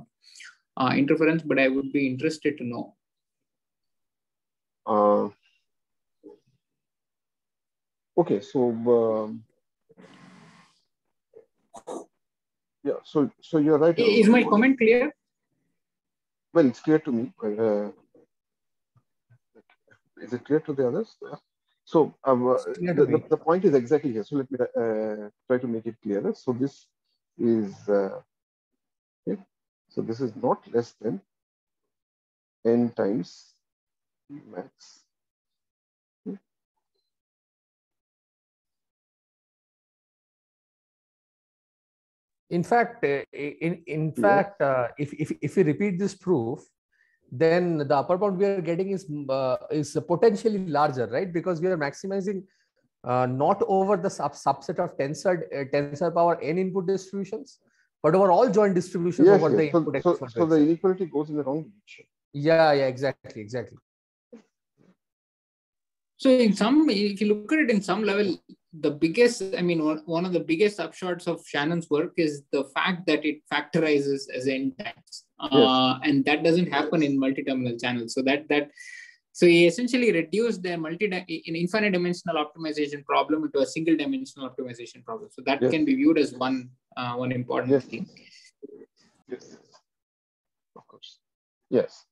uh, interference, but I would be interested to know. Uh, okay, so um, yeah, so so you're right. Is my comment clear? Well, it's clear to me. Uh, is it clear to the others? So um, uh, the, the, the, point is exactly here. So let me uh, try to make it clearer. So this is, uh, okay. so this is not less than n times max. In fact, uh, in, in yeah. fact, uh, if, if, if we repeat this proof, then the upper bound we are getting is uh, is potentially larger, right? Because we are maximizing uh, not over the sub subset of tensor uh, tensor power n input distributions, but over all joint distributions yes, over yes. the input. So, so, so the inequality goes in the wrong direction. Yeah, yeah, exactly, exactly. So in some, if you look at it in some level, the biggest, I mean, one of the biggest upshots of Shannon's work is the fact that it factorizes as n times, uh, and that doesn't happen in multi-terminal channels. So that that so he essentially reduced the multi in infinite dimensional optimization problem into a single dimensional optimization problem. So that yes. can be viewed as one uh, one important yes. thing. Yes, of course. Yes.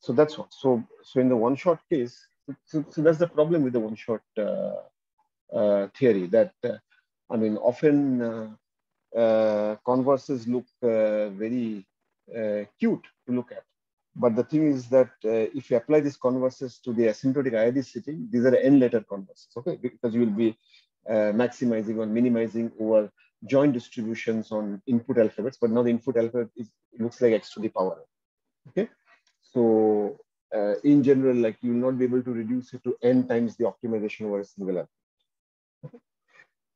So that's what. So so in the one shot case, so, so that's the problem with the one shot uh, theory that, uh, I mean, often uh, converses look very cute to look at. But the thing is that if you apply these converses to the asymptotic setting, these are n letter converses, okay? Because you will be maximizing or minimizing over joint distributions on input alphabets, but now the input alphabet is, looks like x to the power. Okay, so uh, in general, like you will not be able to reduce it to n times the optimization over a single alphabet.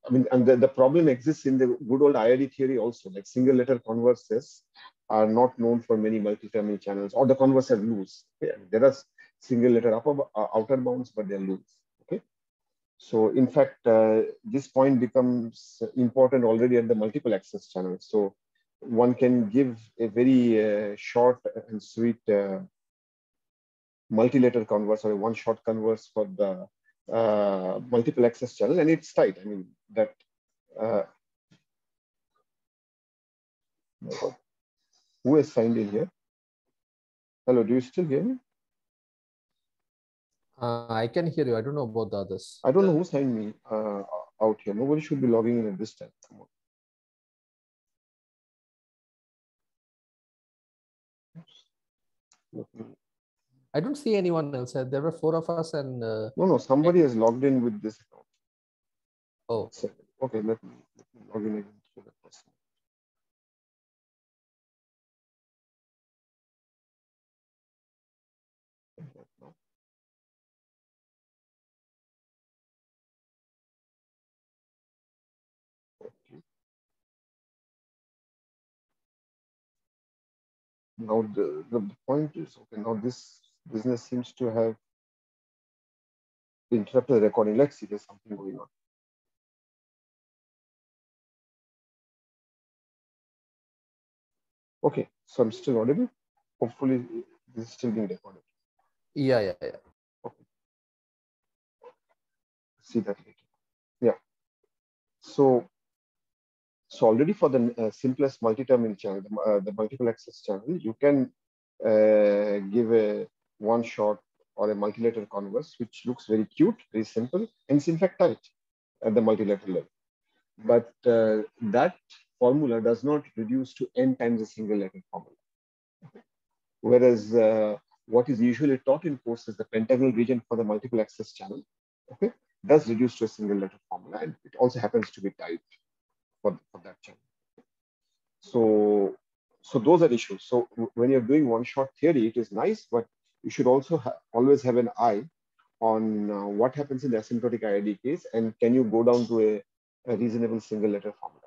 I mean, and the, the problem exists in the good old IID theory also, like single letter converses are not known for many multi-terminal channels or the converse are loose. Okay? There are single letter upper, uh, outer bounds, but they're loose. Okay. So in fact, uh, this point becomes important already at the multiple access channel. So one can give a very uh, short and sweet uh, multi-letter converse or a one shot converse for the uh, multiple access channel and it's tight. I mean, that uh, who has signed in here? Hello, do you still hear me? Uh, I can hear you. I don't know about the others. I don't know who signed me uh, out here. Nobody should be logging in at this time. I don't see anyone else. There were four of us, and uh, no, no, somebody has logged in with this account. Oh, okay. Let me, let me log in again to that person. Now the, the point is, okay, now this business seems to have interrupted the recording. Let's see, there's something going on. Okay, so I'm still audible. Hopefully this is still being recorded. Yeah, yeah, yeah. Okay. See that later. Yeah. So so already for the uh, simplest multi-terminal channel, the, uh, the, multiple access channel, you can uh, give a one shot or a multi-letter converse, which looks very cute, very simple, and it's in fact tight at the multi-letter level. But uh, that formula does not reduce to n times a single letter formula. Whereas uh, what is usually taught in courses, the pentagonal region for the multiple access channel, okay, does reduce to a single letter formula, and it also happens to be tight for, for that channel. So, so those are issues. So when you're doing one-shot theory, it is nice, but you should also ha always have an eye on uh, what happens in the asymptotic IID case, and can you go down to a, a reasonable single-letter formula.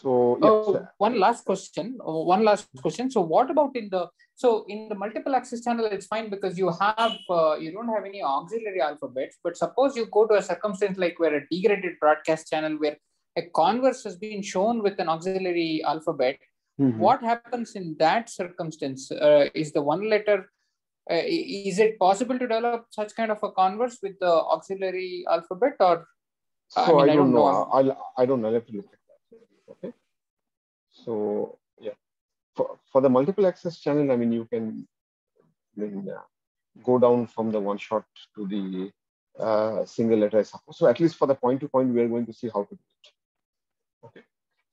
So, yeah. oh, one last question. Oh, one last question. So, what about in the So in the multiple access channel, it's fine because you have uh, you don't have any auxiliary alphabets. But suppose you go to a circumstance like where a degraded broadcast channel where a converse has been shown with an auxiliary alphabet. Mm-hmm. What happens in that circumstance? Uh, is the one letter uh, is it possible to develop such kind of a converse with the auxiliary alphabet or so I, mean, I, don't I, don't know, know. I'll, I don't know. Have to look at that. Okay. So yeah, for, for the multiple access channel, I mean, you can I mean, uh, go down from the one shot to the uh, single letter, I suppose. So at least for the point to point, we are going to see how to do it. Okay.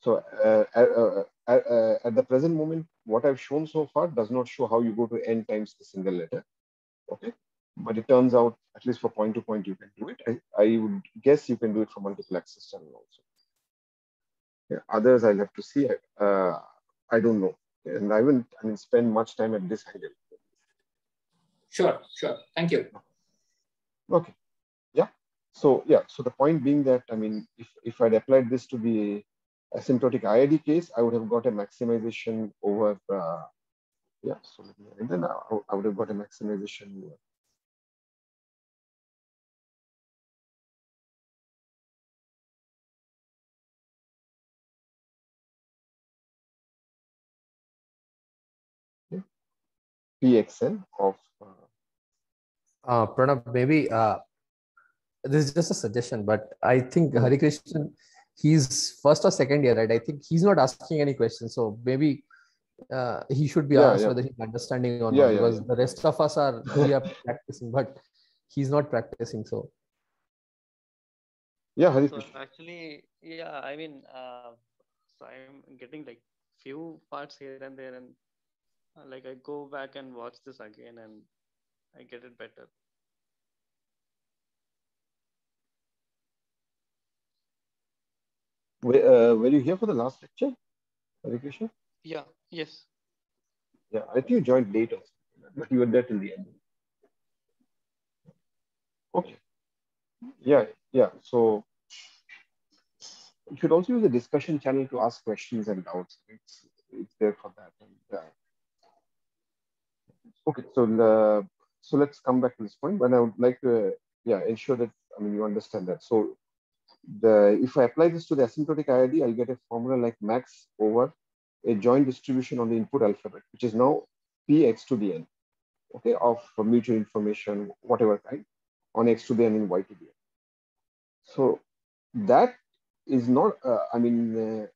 So uh, uh, uh, uh, at the present moment, what I've shown so far does not show how you go to n times the single letter. Okay. But it turns out, at least for point to point, you can do it. I, I would guess you can do it for multiple access channel also. Yeah, others I'll have to see. Uh, I don't know. And I will I mean, spend much time at this angle. Sure, sure. Thank you. Okay. Yeah. So yeah. So the point being that I mean, if if I'd applied this to the asymptotic IID case, I would have got a maximization over. Uh, yeah. So and then I, I would have got a maximization over PXN of. Uh, uh, Pranab, maybe uh, this is just a suggestion, but I think Hari Krishnan, he's first or second year, right? I think he's not asking any questions. So maybe uh, he should be yeah, asked yeah. whether he's understanding or yeah, not because the rest of us are we are practicing, but he's not practicing. So yeah, Hari so actually, yeah, I mean, uh, so I'm getting like few parts here and there, and like I go back and watch this again and I get it better. Uh, were you here for the last lecture, Hari Yeah, yes. Yeah, I think you joined later, but you were there till the end. Okay. Yeah, yeah. So you should also use the discussion channel to ask questions and doubts. It's, it's there for that. And, uh, Okay, so the, so let's come back to this point. But I would like to yeah ensure that I mean you understand that. So the if I apply this to the asymptotic IID, I'll get a formula like max over a joint distribution on the input alphabet, which is now px to the n, okay, of mutual information, whatever kind, on x to the n and y to the n. So that is not, uh, I mean, uh,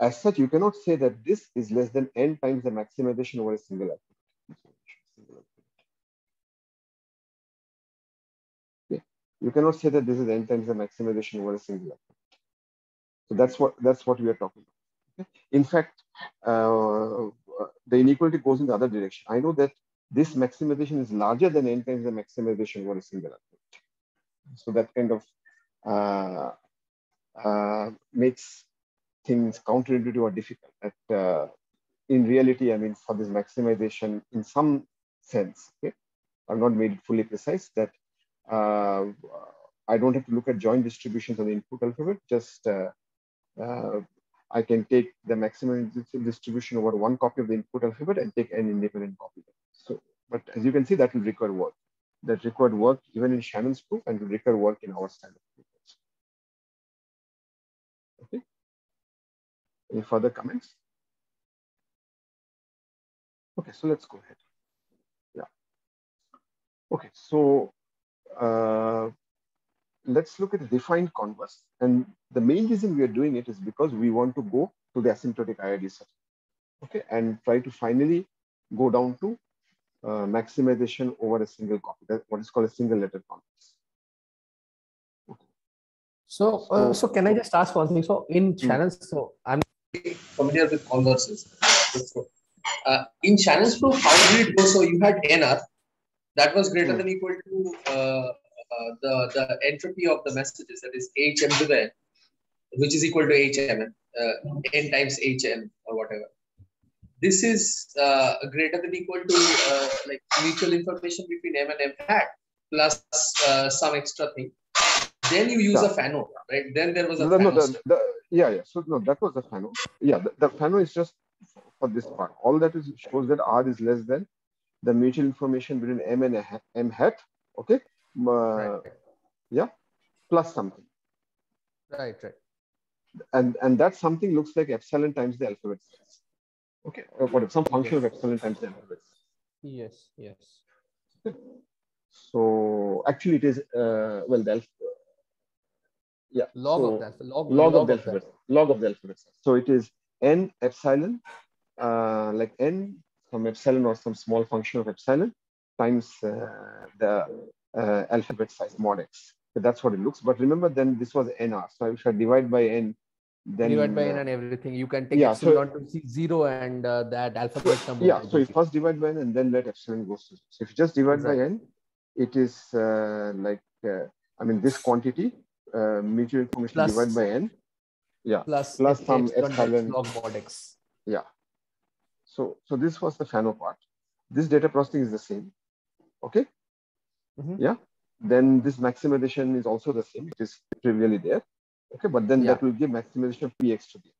as such, you cannot say that this is less than n times the maximization over a single alphabet. You cannot say that this is n times the maximization over a single element. So that's what that's what we are talking about. In fact, uh, the inequality goes in the other direction. I know that this maximization is larger than n times the maximization over a single element. So that kind of uh, uh, makes things counterintuitive or difficult. That uh, in reality, I mean, for this maximization, in some sense, okay, I've not made it fully precise that uh, I don't have to look at joint distributions on the input alphabet. Just uh, uh, I can take the maximum distribution over one copy of the input alphabet and take an independent copy. So, but as you can see, that will require work. That required work even in Shannon's proof and will require work in our standard proof. Okay. Any further comments? Okay, so let's go ahead. Yeah. Okay, so uh, let's look at the refined converse. And the main reason we are doing it is because we want to go to the asymptotic IID set, okay, and try to finally go down to uh, maximization over a single copy, That's what is called a single letter converse. Okay. So, uh, so can I just ask one thing? So in hmm. channels, so I'm familiar with converses. So, uh, in Shannon's proof, how did it go? So you had NR, that was greater than equal to uh, uh, the, the entropy of the messages, that is HM to the N, which is equal to HM, uh, N times HM or whatever. This is uh, greater than equal to uh, like mutual information between M and M hat plus uh, some extra thing. Then you use yeah. a Fano, right? Then there was a no, no, the, the, yeah, yeah. So no, that was the Fano. Yeah, the, the Fano is just for this part. All that is shows that R is less than the mutual information between M and M hat. Okay. Uh, right. Yeah. Plus something. Right. Right. And and that something looks like epsilon times the alphabet size. Okay. Or what some function yes. of epsilon times the alphabet size. Yes. Yes. So actually, it is uh, well the alpha, yeah log so of that log, log, log of the alphabet log of the alphabet so it is n epsilon uh, like n some epsilon or some small function of epsilon times uh, the uh, alphabet size mod x so that's what it looks but remember then this was nr so if i divide by n then divide by n and everything you can take yeah, epsilon so, to see zero and uh, that alphabet number yeah so you first divide by n and then let epsilon go to so if you just divide by n it is uh, like uh, i mean this quantity uh, mutual information plus, divided by n. Yeah. Plus, plus some epsilon. Log mod x. Yeah. So, so this was the Fano part. This data processing is the same. Okay. Mm -hmm. Yeah. Then this maximization is also the same. It is trivially there. Okay. But then yeah. that will give maximization of px to be.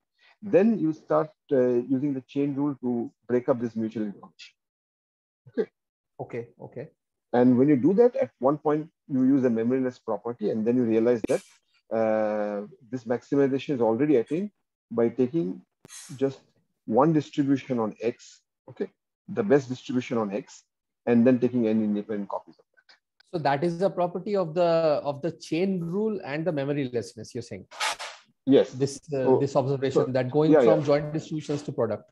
Then you start uh, using the chain rule to break up this mutual information. Okay. Okay. Okay. And when you do that, at one point, you use a memoryless property, and then you realize that uh, this maximization is already attained by taking just one distribution on X, okay, the best distribution on X, and then taking n independent copies of that. So that is the property of the of the chain rule and the memorylessness. You're saying? Yes. This uh, so, this observation so, that going yeah, from yeah. joint distributions to product.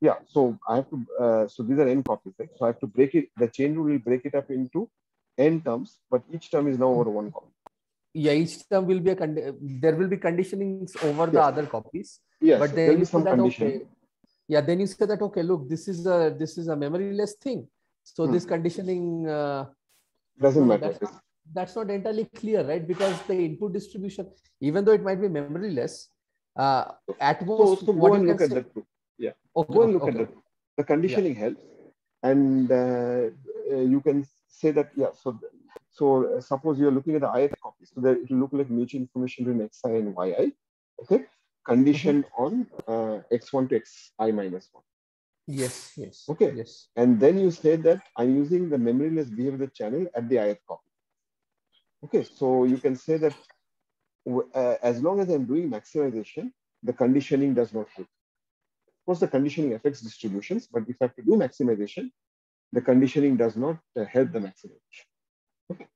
Yeah, so I have to, uh, so these are n copies, right? So I have to break it, the chain rule will break it up into n terms, but each term is now over one copy. Yeah, each term will be a, there will be conditionings over yes. the other copies. Yes, but then you say that, okay, yeah, then you say that, okay, look, this is a, this is a memoryless thing. So hmm. this conditioning uh, doesn't matter. That's, that's, not entirely clear, right? Because the input distribution, even though it might be memoryless, uh, at most, so, so what you can say, yeah. Okay. Go and look okay. at the, the conditioning yeah. helps. And uh, uh, you can say that, yeah, so so uh, suppose you're looking at the ith copy. So that it will look like mutual information between xi and yi. Okay. Conditioned mm-hmm. on uh, x1 to xi minus 1. Yes, yes. Okay. Yes. And then you say that I'm using the memoryless behavior channel at the ith copy. Okay. So you can say that uh, as long as I'm doing maximization, the conditioning does not help. Of course, the conditioning affects distributions, but if I have to do maximization, the conditioning does not uh, help the maximization. Okay.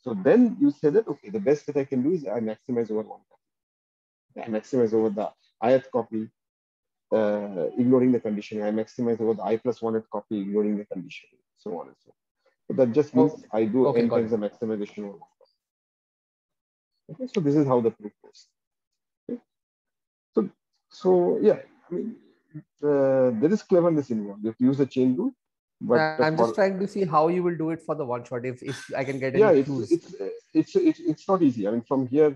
So then you say that, okay, the best that I can do is I maximize over one. I maximize over the ith copy, uh, ignoring the conditioning. I maximize over the i plus one th copy, ignoring the conditioning, so on and so on. So that just means okay. I do okay, n times the maximization over. Okay, so this is how the proof goes. Okay. So, so yeah, I mean, uh, there is cleverness involved. You have to use the chain rule. But I'm just trying to see how you will do it for the one shot. If, if I can get it, yeah, it's, it's, it's it's it's not easy. I mean, from here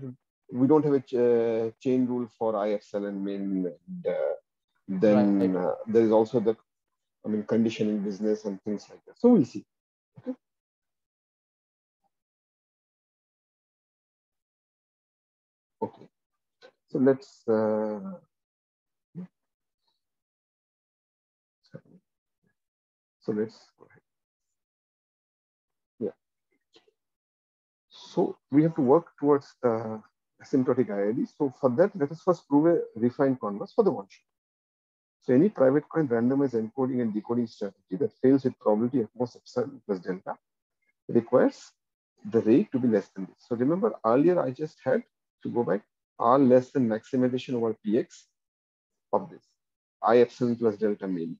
we don't have a ch uh, chain rule for I epsilon min. And, uh, then right. uh, there is also the, I mean, conditioning business and things like that. So we'll see. Okay. Okay. So let's. Uh, So let's go ahead. Yeah. So we have to work towards the asymptotic IID. So for that, let us first prove a refined converse for the one shot. So any private coin randomized encoding and decoding strategy that fails with probability at most epsilon plus delta requires the rate to be less than this. So remember earlier I just had to go back R less than maximization over Px of this I epsilon plus delta min.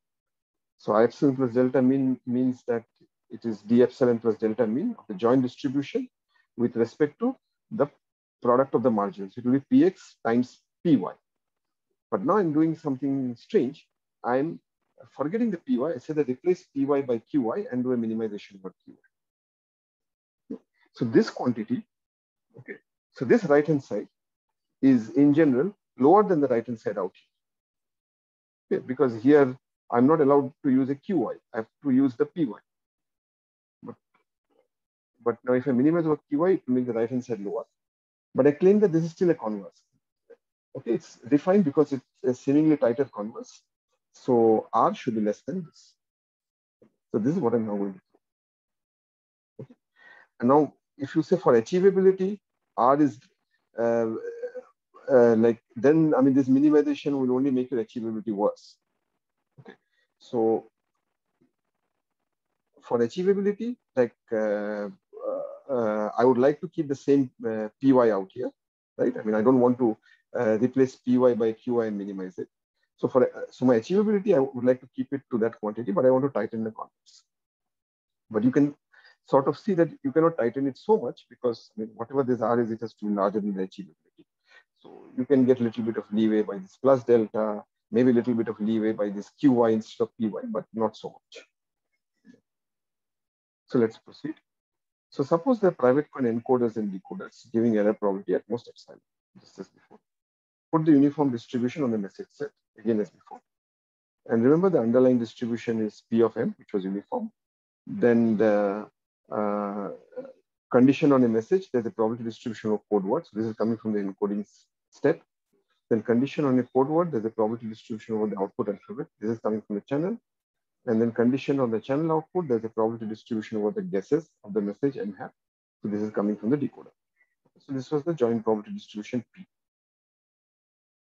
So I epsilon plus delta min means that it is d epsilon plus delta min of the joint distribution with respect to the product of the margins. It will be px times py. But now I'm doing something strange. I'm forgetting the py. I say that replace py by qy and do a minimization for qy. So this quantity, okay. So this right hand side is in general lower than the right hand side out here. Okay, because here I'm not allowed to use a Qy. I have to use the PY. But, but now if I minimize over Qy, it will make the right hand side lower. But I claim that this is still a converse. Okay, it's defined because it's a seemingly tighter converse. So R should be less than this. So this is what I'm now going to do. Okay. And now if you say for achievability, R is uh, uh, like, then, I mean, this minimization will only make your achievability worse. Okay. So for achievability, like uh, uh, I would like to keep the same uh, PY out here, right? I mean, I don't want to uh, replace PY by QI and minimize it. So for so my achievability, I would like to keep it to that quantity, but I want to tighten the concepts. But you can sort of see that you cannot tighten it so much because I mean, whatever this R is, it has to be larger than the achievability. So you can get a little bit of leeway by this plus delta, maybe a little bit of leeway by this QY instead of PY, but not so much. So let's proceed. So suppose the private coin encoders and decoders giving error probability at most epsilon, just as before. Put the uniform distribution on the message set, again as before. And remember the underlying distribution is P of M, which was uniform. Then the uh, condition on a message, there's a probability distribution of code words. This is coming from the encoding step. Then condition on a code word, there's a probability distribution over the output alphabet. This is coming from the channel. And then condition on the channel output, there's a probability distribution over the guesses of the message M hat. So this is coming from the decoder. So this was the joint probability distribution P.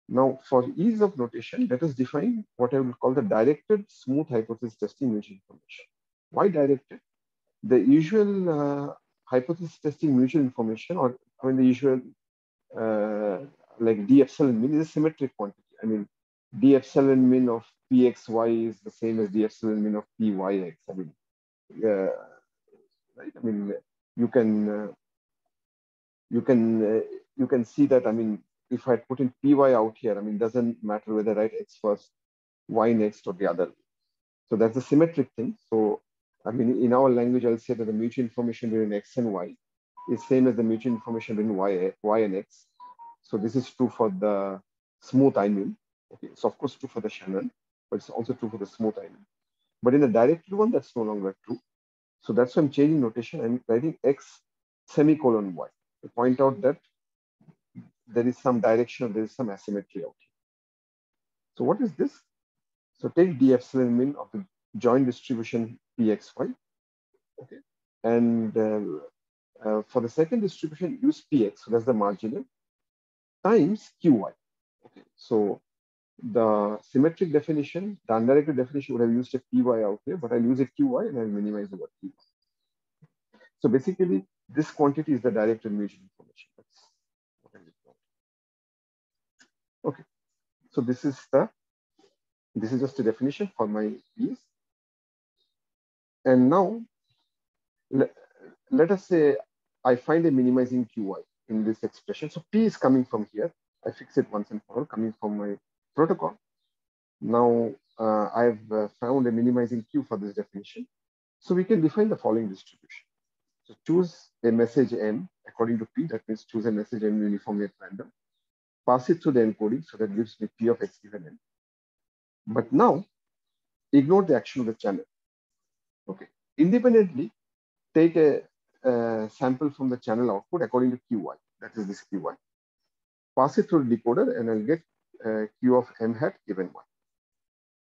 Now, for ease of notation, let us define what I will call the directed smooth hypothesis testing mutual information. Why directed? The usual uh, hypothesis testing mutual information, or I mean the usual uh, like d epsilon min is a symmetric quantity. I mean, d epsilon min of pxy is the same as d epsilon min of pyx. I mean, uh, right? I mean, you can uh, you can uh, you can see that. I mean, if I put in py out here, I mean, doesn't matter whether I write x first, y next, or the other. So that's a symmetric thing. So I mean, in our language, I'll say that the mutual information between x and y is same as the mutual information between y, y and x. So this is true for the smooth IMUL. Okay, so of course true for the Shannon, but it's also true for the smooth IMUL. But in the directed one, that's no longer true. So that's why I'm changing notation. I'm writing x semicolon y to point out that there is some direction, or there is some asymmetry out here. So what is this? So take d epsilon min of the joint distribution pxy. Okay. And uh, uh, for the second distribution, use px, so that's the marginal, times qy. Okay. So the symmetric definition, the undirected definition would have used a py out here, but I'll use a qy and I'll minimize the word py. So basically, this quantity is the directed mutual information. Okay. So this is the this is just a definition for my p's. And now, let, let us say I find a minimizing QI in this expression. So P is coming from here. I fix it once and for all, coming from my protocol. Now uh, I've uh, found a minimizing Q for this definition. So we can define the following distribution. So choose a message n according to P, that means choose a message n uniformly at random. Pass it through the encoding, so that gives me P of x given n. But now, ignore the action of the channel. Okay. Independently, take a, a, sample from the channel output according to QY. That is this QY. Pass it through the decoder and I'll get Q of M hat given one.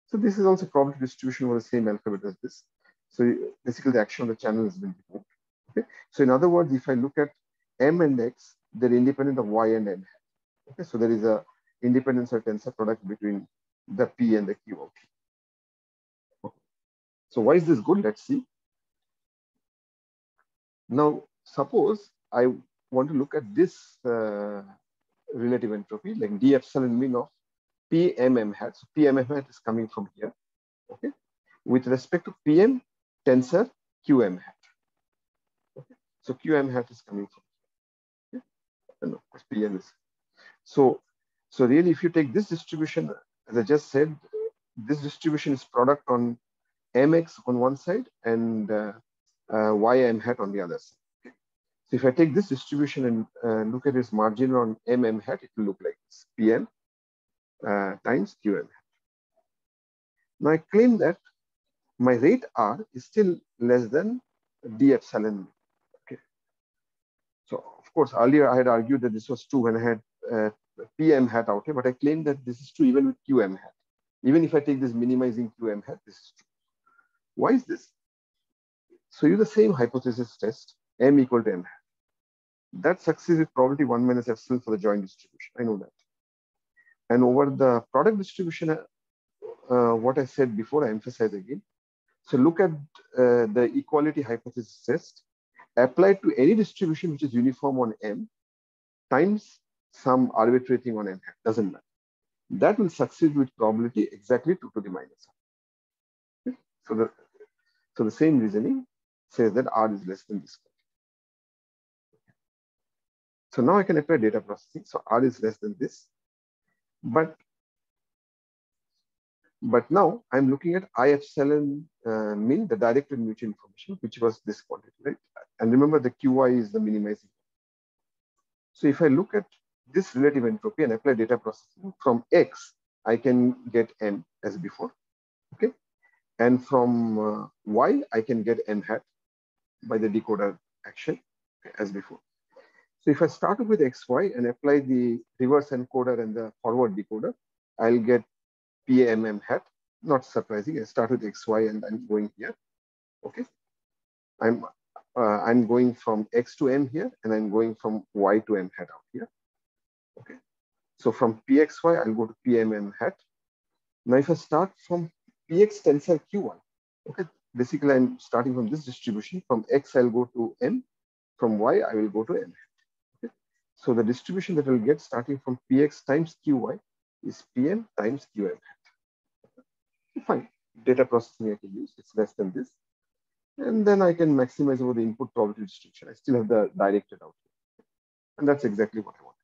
So this is also probability distribution over the same alphabet as this. So basically the action of the channel has been removed. Okay. So in other words, if I look at M and X, they're independent of Y and n. Okay. So there is a independence or tensor product between the P and the Q of P. So why is this good? Let's see. Now, suppose I want to look at this uh, relative entropy, like d epsilon min of PMM hat. So PMM hat is coming from here, okay? With respect to PM tensor QM hat. Okay? So QM hat is coming from here. Okay? And PM is. So, so really, if you take this distribution, as I just said, this distribution is product on mx on one side and uh, uh, ym hat on the other side. So if I take this distribution and uh, look at its margin on mm hat, it will look like this, pm uh, times qm hat. Now I claim that my rate r is still less than d epsilon. Okay. So of course, earlier I had argued that this was true when I had uh, pm hat out here, but I claim that this is true even with qm hat. Even if I take this minimizing Q m hat, this is true. Why is this? So use the same hypothesis test, m equal to m hat. That succeeds with probability 1 minus epsilon for the joint distribution. I know that. And over the product distribution, uh, uh, what I said before, I emphasize again. So look at uh, the equality hypothesis test applied to any distribution which is uniform on M times some arbitrary thing on M hat, doesn't matter. That will succeed with probability exactly 2 to the minus okay. So the, so the same reasoning says that R is less than this. So now I can apply data processing. So R is less than this. But but now I'm looking at I epsilon uh, min, the directed mutual information, which was this quantity, right? And remember the QI is the minimizing. So if I look at this relative entropy and apply data processing from X, I can get M as before, okay? And from uh, Y, I can get M hat by the decoder action as before. So if I start with XY and apply the reverse encoder and the forward decoder, I'll get PMM hat. Not surprising. I start with XY and I'm going here. Okay. I'm uh, I'm going from X to M here, and I'm going from Y to M hat out here. Okay. So from PXY, I'll go to PMM hat. Now, if I start from PX tensor Q1, okay, basically I'm starting from this distribution. From X, I'll go to M. From Y, I will go to M. So the distribution that we'll get starting from PX times QY is PM times QM hat fine. Data processing I can use, it's less than this. And then I can maximize over the input probability distribution. I still have the directed output. And that's exactly what I want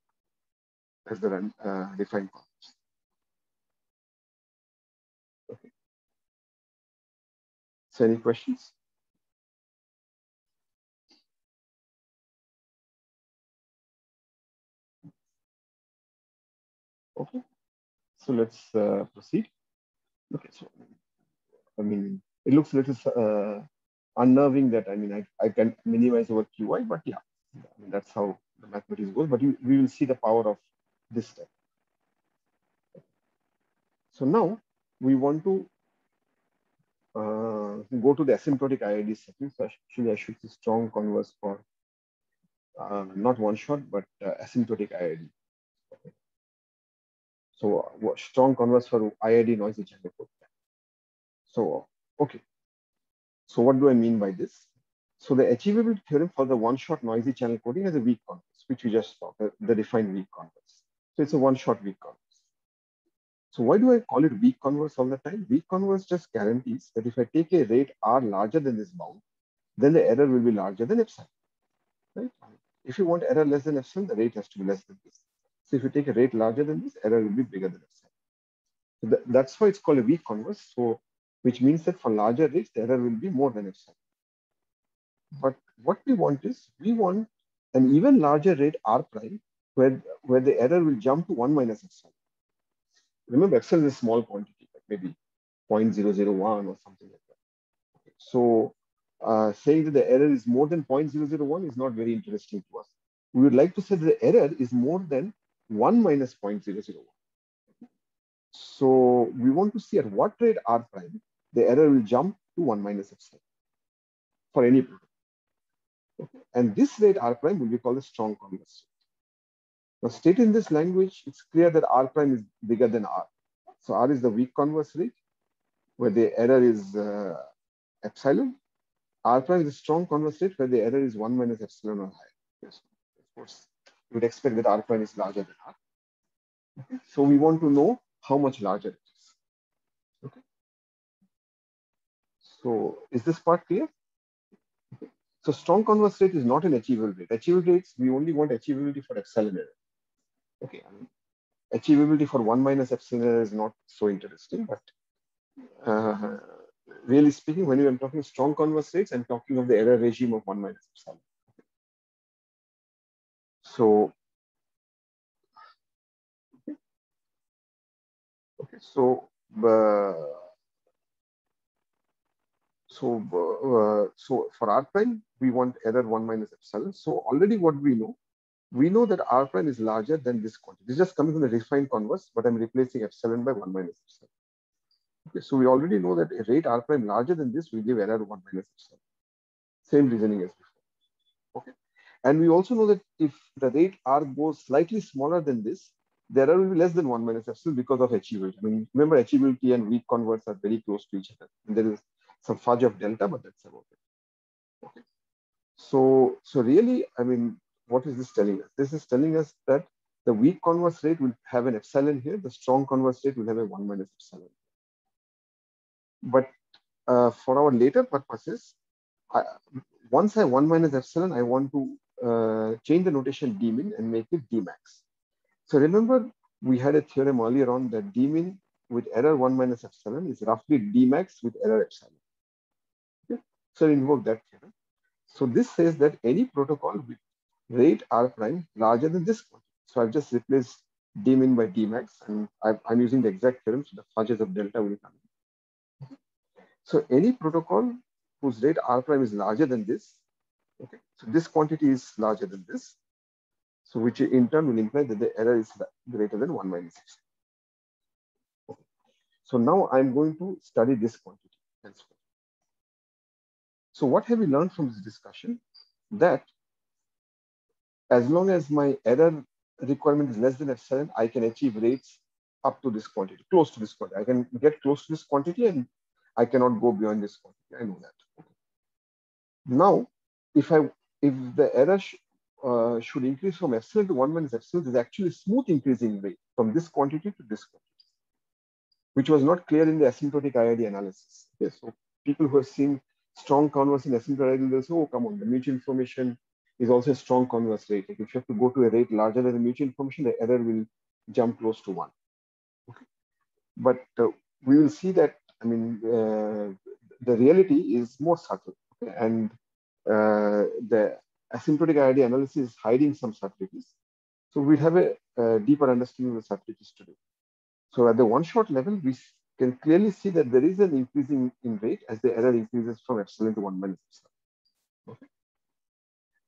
as the uh, defined concepts. Okay. So any questions? Okay, so let's uh, proceed. Okay, so I mean, it looks a little uh, unnerving that I mean, I, I can minimize over QI, but yeah, I mean, that's how the mathematics goes. But you, we will see the power of this step. So now we want to uh, go to the asymptotic IID setting. So actually, I should see strong converse for uh, not one shot, but uh, asymptotic IID. So strong converse for IID noisy channel code. So, okay. So what do I mean by this? So the achievability theorem for the one-shot noisy channel coding has a weak converse, which we just saw, the, the defined weak converse. So it's a one-shot weak converse. So why do I call it weak converse all the time? Weak converse just guarantees that if I take a rate R larger than this bound, then the error will be larger than epsilon. Right? If you want error less than epsilon, the rate has to be less than this. So if you take a rate larger than this, error will be bigger than epsilon. So that, that's why it's called a weak converse. So which means that for larger rates, the error will be more than epsilon. But what we want is we want an even larger rate R prime where, where the error will jump to 1 minus epsilon. Remember, epsilon is a small quantity, like maybe 0.001 or something like that. So uh, saying that the error is more than 0.001 is not very interesting to us. We would like to say that the error is more than 1 minus 0.001. So we want to see at what rate R prime the error will jump to 1 minus epsilon for any. Okay. And this rate R prime will be called a strong converse rate. Now stated in this language, it's clear that R prime is bigger than R. So R is the weak converse rate where the error is uh, epsilon. R prime is the strong converse rate where the error is 1 minus epsilon or higher. Yes, of course, you would expect that R prime is larger than R. Okay. So we want to know how much larger it is. Okay. So is this part clear? So strong converse rate is not an achievable rate. Achievable rates, we only want achievability for epsilon error. Okay, I mean, achievability for one minus epsilon error is not so interesting, but uh, really speaking, when I'm talking strong converse rates, I'm talking of the error regime of one minus epsilon. So, okay, so uh, so, uh, so for R prime, we want error 1 minus epsilon. So already what we know, we know that R prime is larger than this quantity. It's just coming from the refined converse, but I'm replacing epsilon by 1 minus epsilon. Okay, so we already know that a rate r prime larger than this will give error 1 minus epsilon. Same reasoning as before. And we also know that if the rate r goes slightly smaller than this, the error will be less than 1 minus epsilon because of achievability. I mean, remember achievability and weak converse are very close to each other. And there is some fudge of delta, but that's about it. Okay. So, so really, I mean, what is this telling us? This is telling us that the weak converse rate will have an epsilon here. The strong converse rate will have a 1 minus epsilon. But uh, for our later purposes, I, once I 1 minus epsilon, I want to uh, change the notation d min and make it d max. So remember, we had a theorem earlier on that d min with error 1 minus epsilon is roughly d max with error epsilon. Okay? So invoke that theorem. So this says that any protocol with rate r prime larger than this quantity. So I've just replaced d min by d max, and I'm using the exact theorem, so the fudges of delta will come in. So any protocol whose rate r prime is larger than this, okay, so this quantity is larger than this, so which in turn will imply that the error is greater than 1 minus x. Okay. So now I'm going to study this quantity. So what have we learned from this discussion? That as long as my error requirement is less than epsilon, I can achieve rates up to this quantity, close to this quantity. I can get close to this quantity and I cannot go beyond this quantity. I know that. Okay. Now, if I if the error sh uh, should increase from epsilon to 1 minus epsilon, there's actually a smooth increasing rate from this quantity to this quantity, which was not clear in the asymptotic IID analysis. Okay, so people who have seen strong converse in asymptotic they'll say, oh, come on, the mutual information is also a strong converse rate. Like if you have to go to a rate larger than the mutual information, the error will jump close to one. Okay. But uh, we will see that, I mean, uh, the reality is more subtle. Okay? And the asymptotic IID analysis is hiding some subtleties. So we'll have a, a deeper understanding of the subtleties today. So at the one-shot level, we can clearly see that there is an increasing in rate as the error increases from epsilon to 1 minus epsilon. Okay.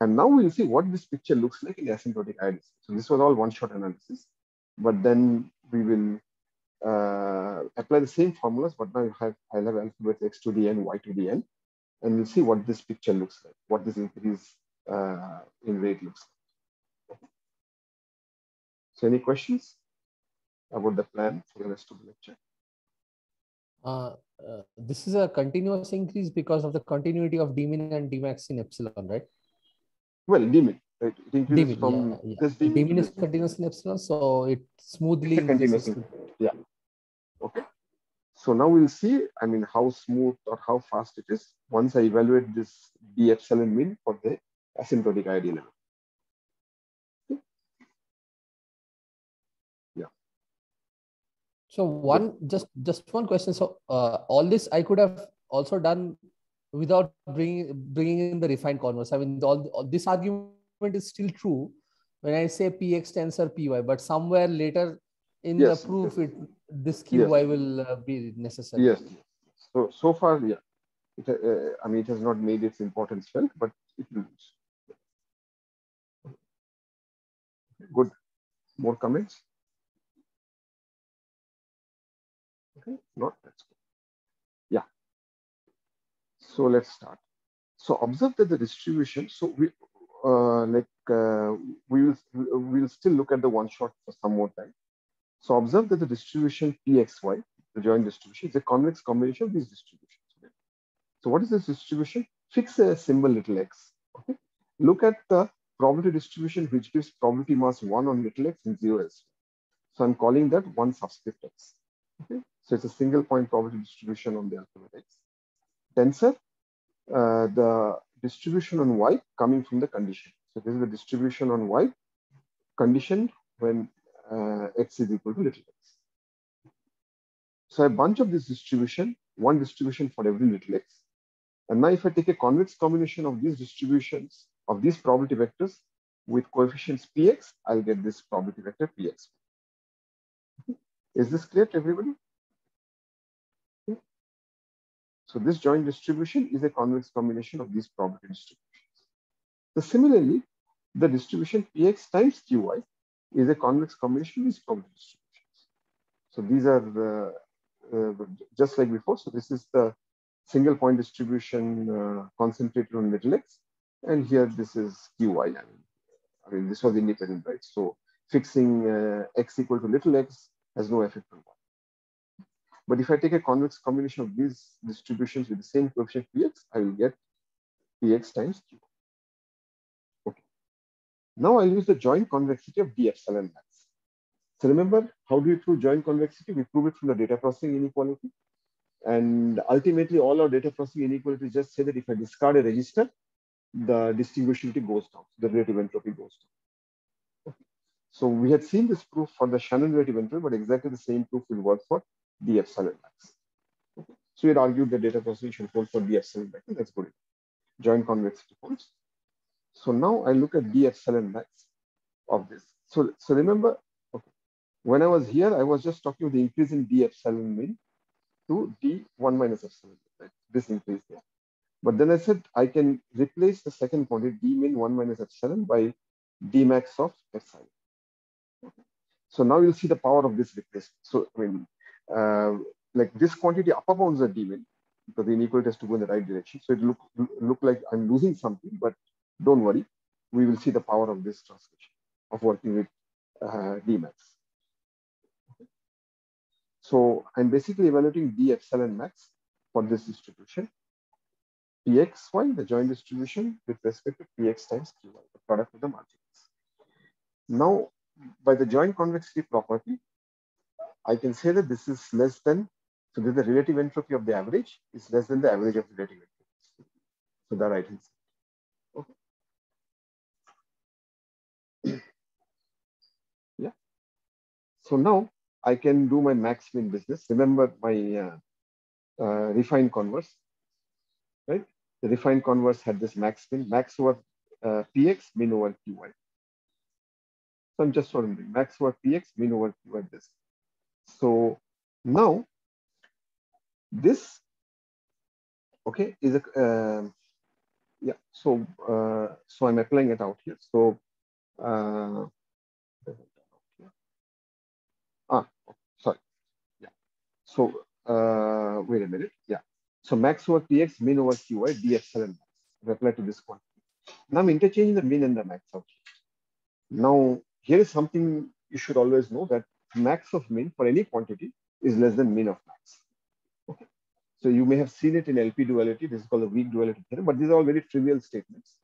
And now we'll see what this picture looks like in asymptotic IIDs. So this was all one-shot analysis, but then we will uh, apply the same formulas, but now you have I'll have alphabet x to the n, y to the n, and we'll see what this picture looks like, what this increase uh, in rate looks like. So any questions about the plan for the rest of the lecture? Uh, uh, this is a continuous increase because of the continuity of d min and d max in epsilon, right? Well, d-min, right? It increases d-min, from yeah, yeah. this d-min. d-min is continuous in epsilon, so it smoothly continuous. Yeah. Okay. So now we'll see, I mean, how smooth or how fast it is once I evaluate this d epsilon min for the asymptotic IID level. Yeah. So one, just just one question. So uh, all this I could have also done without bringing bringing in the refined converse. I mean, all, all, this argument is still true when I say px tensor py, but somewhere later in yes, the proof, yes. it this qy yes. will uh, be necessary. Yes. So so far, yeah. It, uh, I mean, it has not made its importance felt, but it will. Good. More comments? Okay, not that's good. Yeah. So let's start. So observe that the distribution, so we uh, like uh, we will we'll still look at the one shot for some more time. So observe that the distribution Pxy, the joint distribution, is a convex combination of these distributions. So what is this distribution? Fix a symbol little x. Okay. Look at the probability distribution which gives probability mass 1 on little x and 0 elsewhere. So I'm calling that 1 subscript x. Okay. So it's a single point probability distribution on the alphabet x tensor, uh, the distribution on y coming from the condition. So this is the distribution on y conditioned when uh, x is equal to little x. So a bunch of this distribution, one distribution for every little x. And now if I take a convex combination of these distributions of these probability vectors with coefficients px, I'll get this probability vector px. Is this clear to everybody? So this joint distribution is a convex combination of these probability distributions. So similarly, the distribution Px times Qy is a convex combination of these probability distributions. So these are the, uh, just like before. So this is the single point distribution uh, concentrated on little x. And here this is qi. I mean, I mean this was independent, right? So fixing uh, x equal to little x has no effect on y. But if I take a convex combination of these distributions with the same coefficient px, I will get px times q. Okay. Now I'll use the joint convexity of d epsilon max. So remember, how do you prove joint convexity? We prove it from the data processing inequality. And ultimately, all our data processing inequalities just say that if I discard a register, the distinguishability goes down, the relative entropy goes down. So we had seen this proof for the Shannon relative entropy, but exactly the same proof will work for d epsilon max. So we had argued that data processing should hold for d epsilon max, that's good. Joint convexity holds. So now I look at d epsilon max of this. So, so remember, okay, when I was here, I was just talking about the increase in d epsilon min to d1 minus epsilon, right? This increase there. But then I said I can replace the second quantity d min 1 minus epsilon by d max of epsilon. Okay. So now you'll see the power of this replacement. So I mean, uh, like this quantity upper bounds are d min because the inequality has to go in the right direction. So it look look like I'm losing something, but don't worry, we will see the power of this translation of working with uh, d max. So I'm basically evaluating d epsilon max for this distribution pxy, the joint distribution with respect to px times qy, the product of the margins. Now, by the joint convexity property, I can say that this is less than, so the relative entropy of the average is less than the average of the relative entropy. So the right hand side. Okay. yeah. So now I can do my max min business. Remember my uh, uh, refined converse, right? The refined converse had this max min, max over uh, px, min over qy. So I'm just wondering, max over px, min over qy this. So now this, okay, is a, uh, yeah, so, uh, so I'm applying it out here. So, uh, ah, sorry, yeah. So, uh, wait a minute, yeah. So max over px, min over qy, d epsilon max. Reply to this quantity. Now I'm interchanging the min and the max out. Now, here is something you should always know that max of min for any quantity is less than min of max. Okay. So you may have seen it in LP duality. This is called the weak duality theorem, but these are all very trivial statements.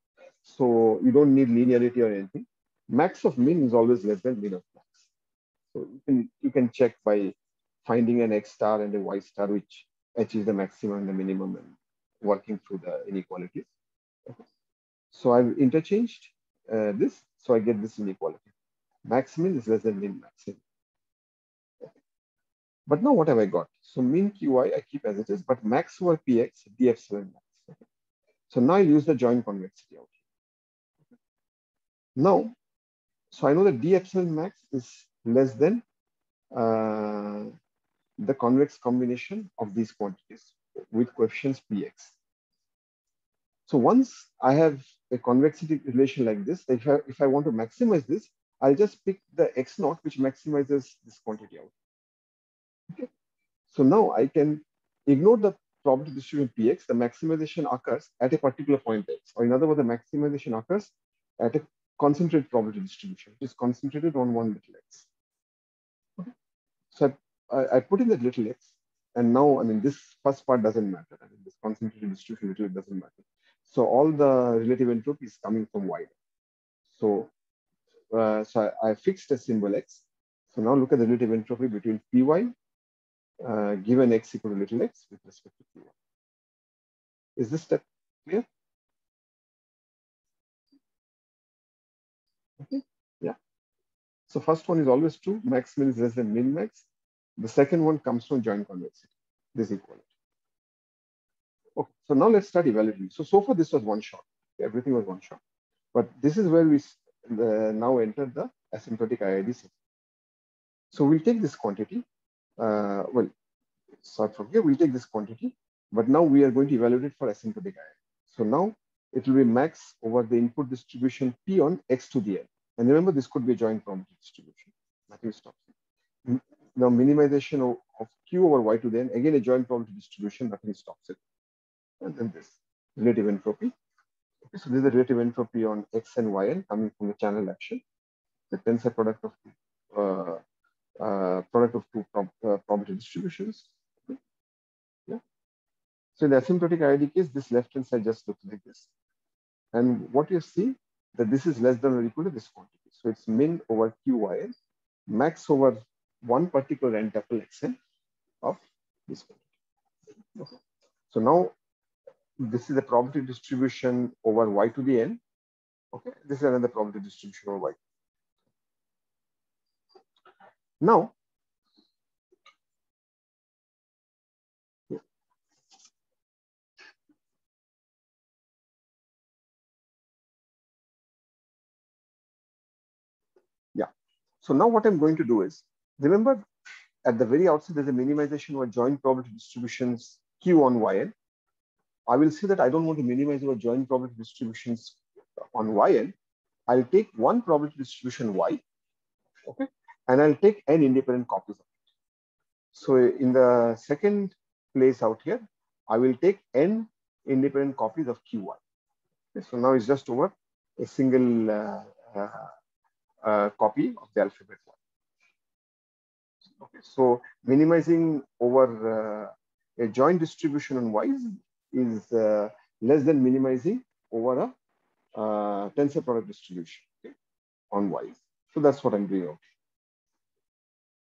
So you don't need linearity or anything. Max of min is always less than min of max. So you can you can check by finding an x star and a y star which achieves the maximum and the minimum and working through the inequalities. So I've interchanged uh, this, so I get this inequality. Max min is less than min max. But now what have I got? So min qi I keep as it is, but max over px d epsilon max. So now I use the joint convexity out here. Now, so I know that d epsilon max is less than uh, the convex combination of these quantities with coefficients px. So once I have a convexity relation like this, if I, if I want to maximize this, I'll just pick the x naught, which maximizes this quantity out. Okay. So now I can ignore the probability distribution px, the maximization occurs at a particular point x, or in other words, the maximization occurs at a concentrated probability distribution, which is concentrated on one little x. Okay. So I, I put in that little x, and now, I mean, this first part doesn't matter. I mean, this concentrated distribution little doesn't matter. So all the relative entropy is coming from y. So, uh, so I, I, fixed a symbol x. So now look at the relative entropy between py uh, given x equal to little x with respect to py. Is this step clear? Okay, yeah. So first one is always true. Max min is less than min max. The second one comes from joint convexity, this equality. Okay, so now let's start evaluating. So, so far this was one shot. Everything was one shot. But this is where we uh, now enter the asymptotic IID set. So we'll take this quantity. Uh, well, start from here, we'll take this quantity, but now we are going to evaluate it for asymptotic IID. So now it will be max over the input distribution P on X to the N. And remember, this could be a joint probability distribution. Nothing stops now minimization of, of q over y to the n, again a joint probability distribution, nothing stops it. And then this relative entropy. Okay, so this is the relative entropy on x and yn coming from the channel action. The tensor product of uh, uh, product of two prob uh, probability distributions. Okay. Yeah. So in the asymptotic IID case, this left hand side just looks like this. And what you see that this is less than or equal to this quantity. So it's min over qyn, max over one particular n tuple xn of this quantity. Okay. So now this is the probability distribution over y to the n. Okay, this is another probability distribution over y. Now, yeah. So now what I'm going to do is, remember at the very outset, there's a minimization or joint probability distributions Q on Yn. I will say that I don't want to minimize our joint probability distributions on Yn. I'll take one probability distribution Y, okay, and I'll take n independent copies of it. So in the second place out here, I will take n independent copies of Qy. Okay, so now it's just over a single uh, uh, uh, copy of the alphabet. Okay, so minimizing over uh, a joint distribution on Y is uh, less than minimizing over a uh, tensor product distribution okay, on y. So that's what I'm doing.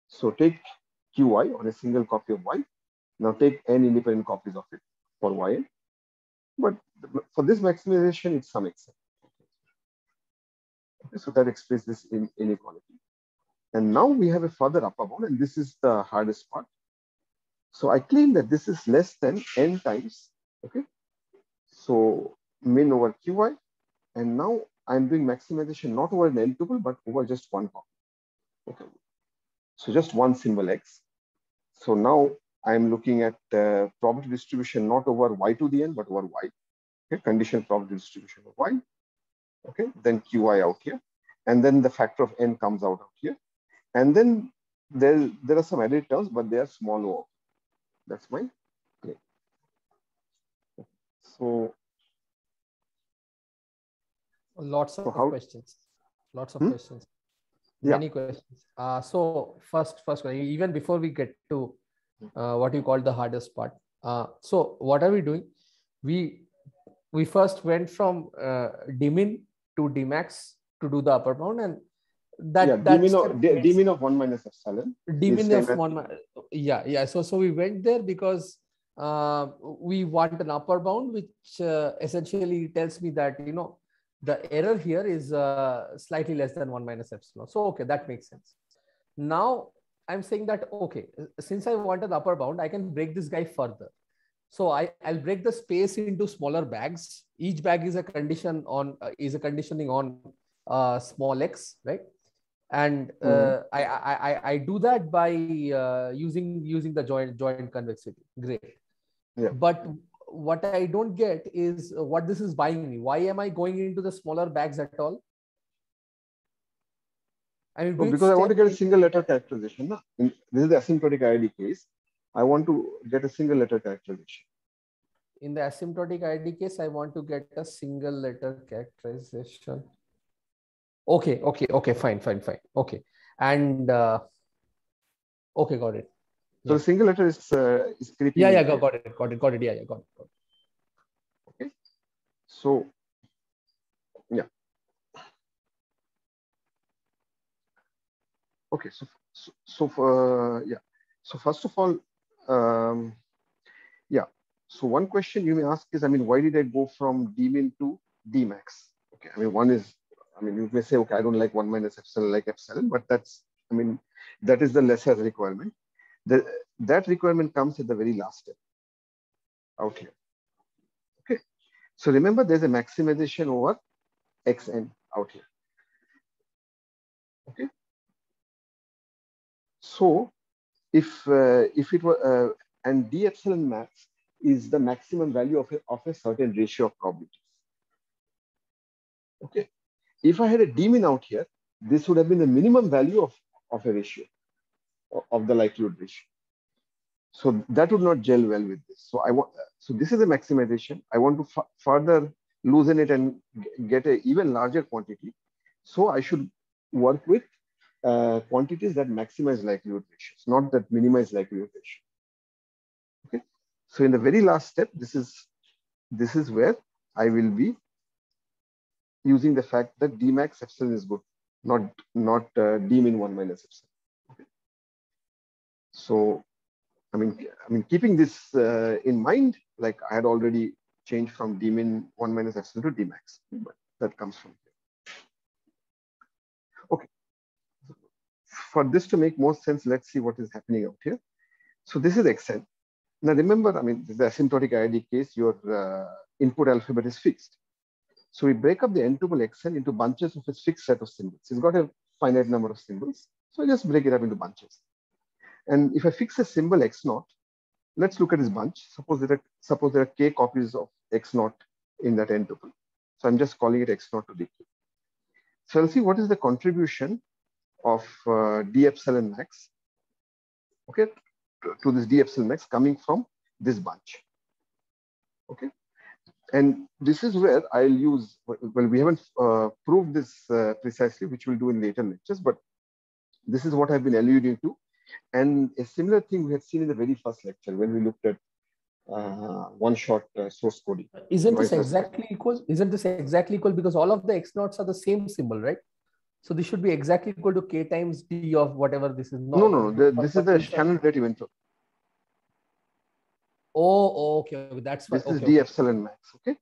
So take qy on a single copy of y. Now take n independent copies of it for y. But for this maximization, it's some extent. Okay, so that explains this in inequality. And now we have a further upper bound, and this is the hardest part. So I claim that this is less than n times Okay. So min over qy. And now I'm doing maximization not over an n tuple, but over just one. Okay. So just one symbol x. So now I'm looking at uh, probability distribution not over y to the n, but over y. Okay, conditional probability distribution of y. Okay, then qi out here. And then the factor of n comes out out here. And then there, there are some added terms, but they are small o. That's my Okay. so lots of So how- questions. Lots of Hmm? questions. Yeah. Many questions. Uh, so first, first, even before we get to uh, what you call the hardest part. Uh, so what are we doing? We we first went from uh, dmin to dmax to do the upper bound, and that yeah, that d min of, of 1 minus epsilon. same of one yeah yeah so so we went there because uh, we want an upper bound which uh, essentially tells me that you know the error here is uh, slightly less than 1 minus epsilon so okay that makes sense now i'm saying that okay since i want an upper bound i can break this guy further so I, I'll break the space into smaller bags. Each bag is a condition on uh, is a conditioning on uh, small x, right? And uh, Mhm. I, I I I do that by uh, using using the joint joint convexity. Great. Yeah. But what I don't get is uh, what this is buying me. Why am I going into the smaller bags at all? I mean, Oh, because I want to get a single letter characterization. na? This is the asymptotic id case. I want to get a single letter characterization. in the asymptotic ID case, I want to get a single letter characterization. Okay, okay, okay, fine, fine, fine. Okay. And uh, okay, got it. So the single letter is uh, is creeping. Yeah, yeah, got, got it, got it, got it. Yeah, yeah, got it. Got it. So yeah. Okay, so so, so for, yeah. So first of all, um, yeah. So one question you may ask is, I mean, why did I go from d min to d max? Okay, I mean, one is, I mean, you may say, okay, I don't like one minus epsilon, like epsilon, but that's, I mean, that is the lesser requirement. The, that requirement comes at the very last step out here. Okay, so remember there's a maximization over xn out here. Okay, so if uh, if it were uh, and d epsilon max is the maximum value of a, of a certain ratio of probabilities. Okay, if I had a d min out here, this would have been the minimum value of, of a ratio. of the likelihood ratio. So that would not gel well with this. So I want, so this is a maximization. I want to further loosen it and get an even larger quantity. So I should work with uh, quantities that maximize likelihood ratios, not that minimize likelihood ratio. Okay. So in the very last step, this is this is where I will be using the fact that d max epsilon is good, not not uh, d min one minus epsilon. So, I mean, I mean, keeping this uh, in mind, like I had already changed from d min one minus epsilon to d max, but that comes from here. Okay. For this to make more sense, let's see what is happening out here. So this is Xn. Now remember, I mean, the asymptotic IID case, your uh, input alphabet is fixed. So we break up the n-tuple xn into bunches of a fixed set of symbols. It's got a finite number of symbols. So I just break it up into bunches. And if I fix a symbol x naught, let's look at this bunch. Suppose there are, suppose there are k copies of x naught in that n-tuple. So I'm just calling it x naught to dq. So I'll see what is the contribution of uh, d epsilon max, okay, to, to this d epsilon max coming from this bunch. Okay, and this is where I'll use, well, we haven't uh, proved this uh, precisely, which we'll do in later lectures, but this is what I've been alluding to. And a similar thing we had seen in the very first lecture when we looked at uh, one-shot uh, source coding. Isn't this exactly equal? Isn't this exactly equal? Because all of the x naughts are the same symbol, right? So this should be exactly equal to k times d of whatever this is. Not no, no, no. The, this is the Shannon relative entropy. Oh, okay. okay. That's what, this okay, is d epsilon max. Okay.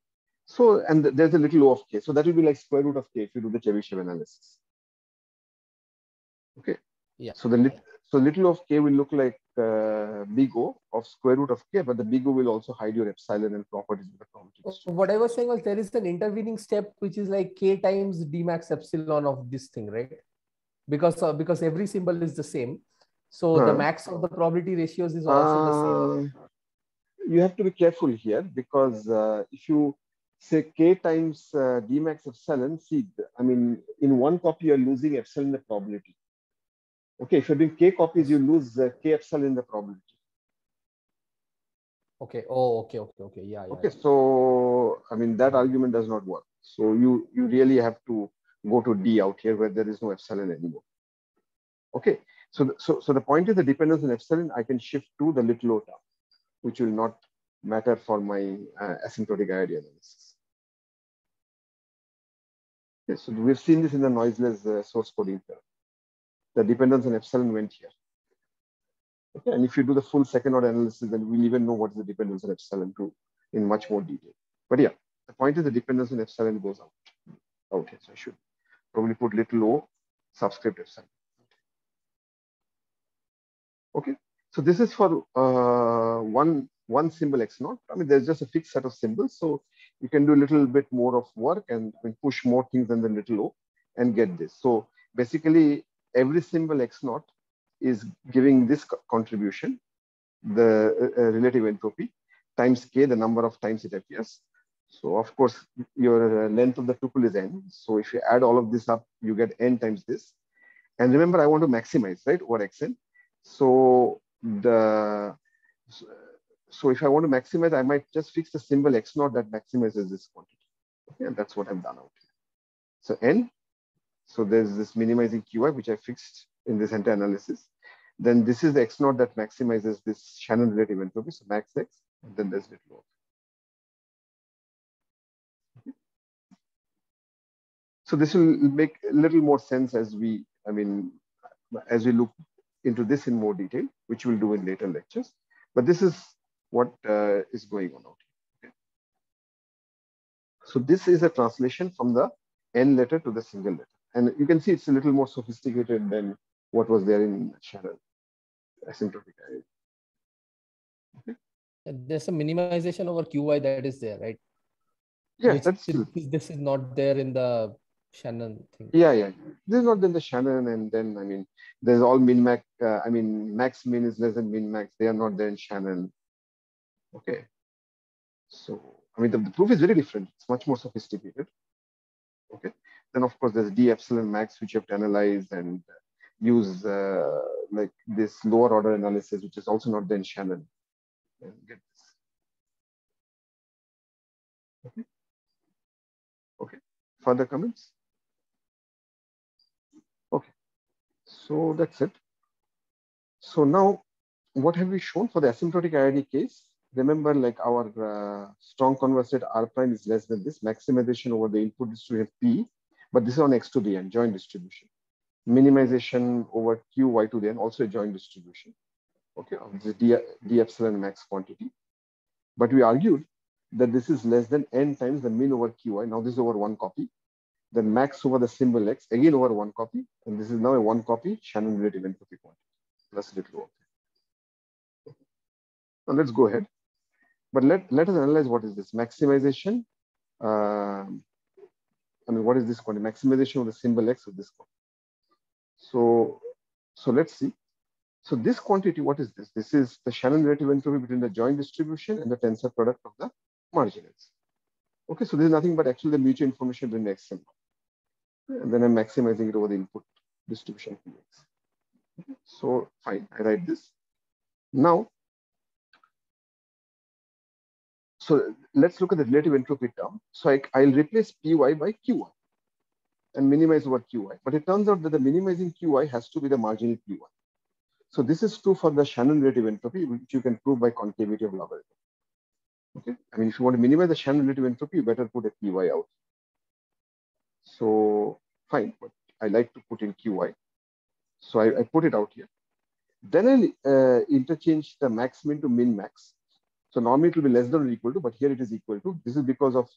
So, and there's a little o of k. So that will be like square root of k if you do the Chebyshev analysis. Okay. Yeah. So the lit so little of k will look like uh, big O of square root of k, but the big O will also hide your epsilon and properties of the probability. So what I was saying was there is an intervening step which is like k times d max epsilon of this thing, right? Because uh, because every symbol is the same. So huh. the max of the probability ratios is also uh, the same. You have to be careful here because uh, if you say k times uh, d max epsilon, see, I mean, in one copy you're losing epsilon the probability. Okay, if you're doing k copies, you lose uh, k epsilon in the probability. Okay. Oh, okay, okay, okay. Yeah. yeah okay. Yeah. So, I mean, that argument does not work. So you you really have to go to d out here where there is no epsilon anymore. Okay. So, the, so, so the point is the dependence on epsilon, I can shift to the little o term which will not matter for my uh, asymptotic IID analysis. Okay, so we've seen this in the noiseless uh, source coding here. The dependence on epsilon went here. Okay, and if you do the full second order analysis, then we'll even know what is the dependence on epsilon too in much more detail. But yeah, the point is the dependence on epsilon goes out, out. So I should probably put little o subscript epsilon. Okay, so this is for uh, one, one symbol X naught. I mean, there's just a fixed set of symbols. So you can do a little bit more of work and push more things than the little o and get this. So basically, every symbol X naught is giving this co contribution, the uh, uh, relative entropy, times k, the number of times it appears. So of course, your uh, length of the tuple is n. So if you add all of this up, you get n times this. And remember, I want to maximize, right, over xn. So the so if I want to maximize, I might just fix the symbol x naught that maximizes this quantity. Okay, and that's what I've done out here. So n, so there's this minimizing qi, which I fixed in this entire analysis. Then this is the x naught that maximizes this Shannon relative entropy, so max x, and then there's little o. So this will make a little more sense as we, I mean, as we look into this in more detail, which we'll do in later lectures. But this is what uh, is going on out here. Okay. So this is a translation from the N letter to the single letter. And you can see it's a little more sophisticated than what was there in Shannon asymptotic Okay. There's a minimization over QI that is there, right? Yeah, Which that's this is not there in the Shannon thing. Yeah, yeah. This is not in the Shannon, and then I mean, there's all min max. Uh, I mean, max min is less than min max. They are not there in Shannon. Okay. So I mean, the, the proof is very different. It's much more sophisticated. Okay. Then of course there's d epsilon max, which you have to analyze, and use uh, like this lower order analysis, which is also not then Shannon. Get this. Okay. Okay. Further comments? Okay. So that's it. So now, what have we shown for the asymptotic IID case? Remember, like our uh, strong converse rate R prime is less than this maximization over the input distribution P, but this is on X to the N, joint distribution minimization over q y to the n, also a joint distribution, okay, of the d, d epsilon max quantity. But we argued that this is less than n times the min over qi. Now this is over one copy. Then max over the symbol x, again over one copy. And this is now a one copy Shannon relative entropy quantity plus little o. Now let's go ahead. But let, let us analyze what is this maximization. Uh, I mean, what is this quantity? Maximization of the symbol x of this quantity. So, so let's see. So this quantity, what is this? This is the Shannon relative entropy between the joint distribution and the tensor product of the marginals. Okay, so this is nothing but actually the mutual information between x and y. And then I'm maximizing it over the input distribution px. So fine, I write this. Now, so let's look at the relative entropy term. So I, I'll replace py by qy and minimize over qi. But it turns out that the minimizing qi has to be the marginal qi. So this is true for the Shannon relative entropy, which you can prove by concavity of logarithm. Okay, I mean, if you want to minimize the Shannon relative entropy, you better put a Py out. So fine, but I like to put in qi. So I, I put it out here. Then I'll uh, interchange the max min to min max. So normally it will be less than or equal to, but here it is equal to. This is because of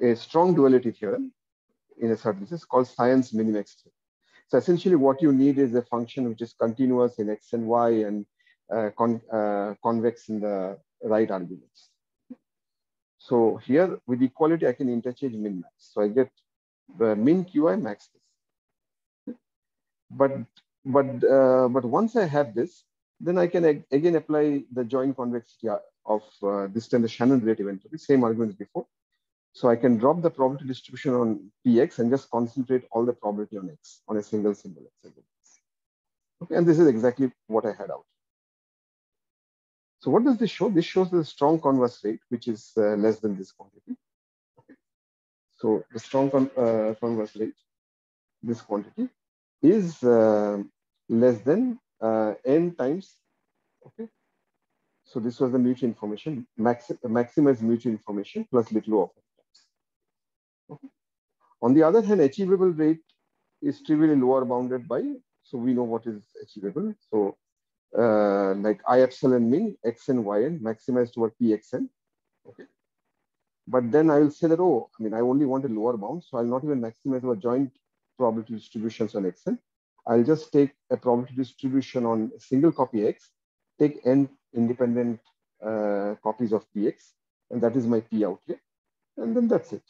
a strong duality theorem in a certain sense called Sion's minimax theorem. So essentially what you need is a function which is continuous in x and y and uh, con uh, convex in the right arguments. So here with equality, I can interchange min max. So I get the min qi max this. But but uh, but once I have this, then I can ag again apply the joint convexity of uh, this time the Shannon relative entropy, same arguments before. So I can drop the probability distribution on Px and just concentrate all the probability on X on a single symbol. Okay, and this is exactly what I had out. So what does this show? This shows the strong converse rate, which is uh, less than this quantity. So the strong con uh, converse rate, this quantity, is uh, less than uh, n times. Okay. So this was the mutual information, max maximize mutual information plus little of Okay. On the other hand, achievable rate is trivially lower bounded by, so we know what is achievable. So uh, like I epsilon min, x and y n maximized over pxn. Okay. But then I will say that, oh, I mean, I only want a lower bound. So I'll not even maximize our joint probability distributions on xn. I'll just take a probability distribution on a single copy x, take n independent uh, copies of px, and that is my p out here. And then that's it.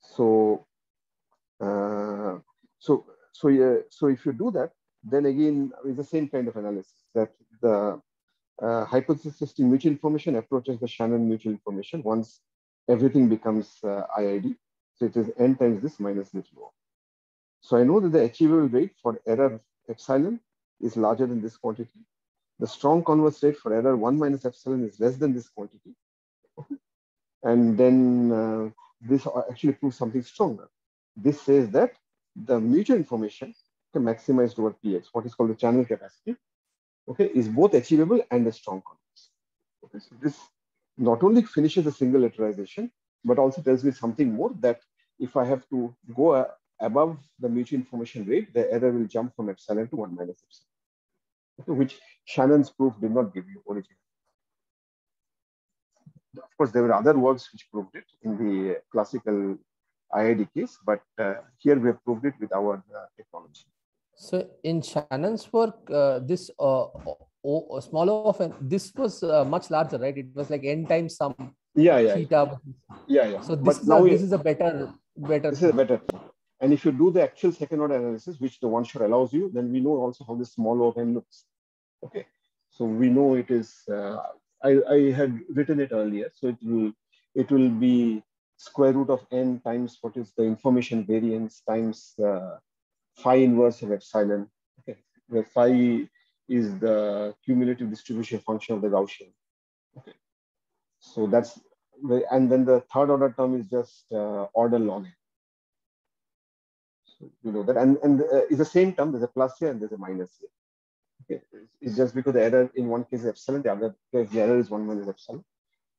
So, uh, so, so, yeah, so if you do that, then again, it's the same kind of analysis that the uh, hypothesis testing mutual information approaches the Shannon mutual information once everything becomes uh, IID. So it is n times this minus this o. So I know that the achievable rate for error epsilon is larger than this quantity. The strong converse rate for error 1 minus epsilon is less than this quantity. And then uh, this actually proves something stronger. This says that the mutual information can maximize over px, what is called the channel capacity, okay, is both achievable and a strong converse. Okay, so this not only finishes a single letterization, but also tells me something more that if I have to go uh, above the mutual information rate, the error will jump from epsilon to 1 minus epsilon, which Shannon's proof did not give you originally of course, there were other works which proved it in the classical IID case, but uh, here we have proved it with our uh, technology. So in Shannon's work, uh, this uh, o, smaller of an, this was uh, much larger, right? It was like n times some yeah, yeah, theta. Yeah, yeah. So this, is a, this is a better, better. This is a better. And if you do the actual second order analysis, which the one shot allows you, then we know also how this small of n looks. Okay. So we know it is uh, I, I had written it earlier. So it will, it will be square root of n times what is the information variance times the phi inverse of epsilon. Okay. where phi is the cumulative distribution function of the Gaussian. Okay. So that's, the, and then the third order term is just uh, order log n. So you know that, and, and uh, it's the same term, there's a plus here and there's a minus here. Okay. It's just because the error in one case is epsilon, the other case the error is one minus epsilon.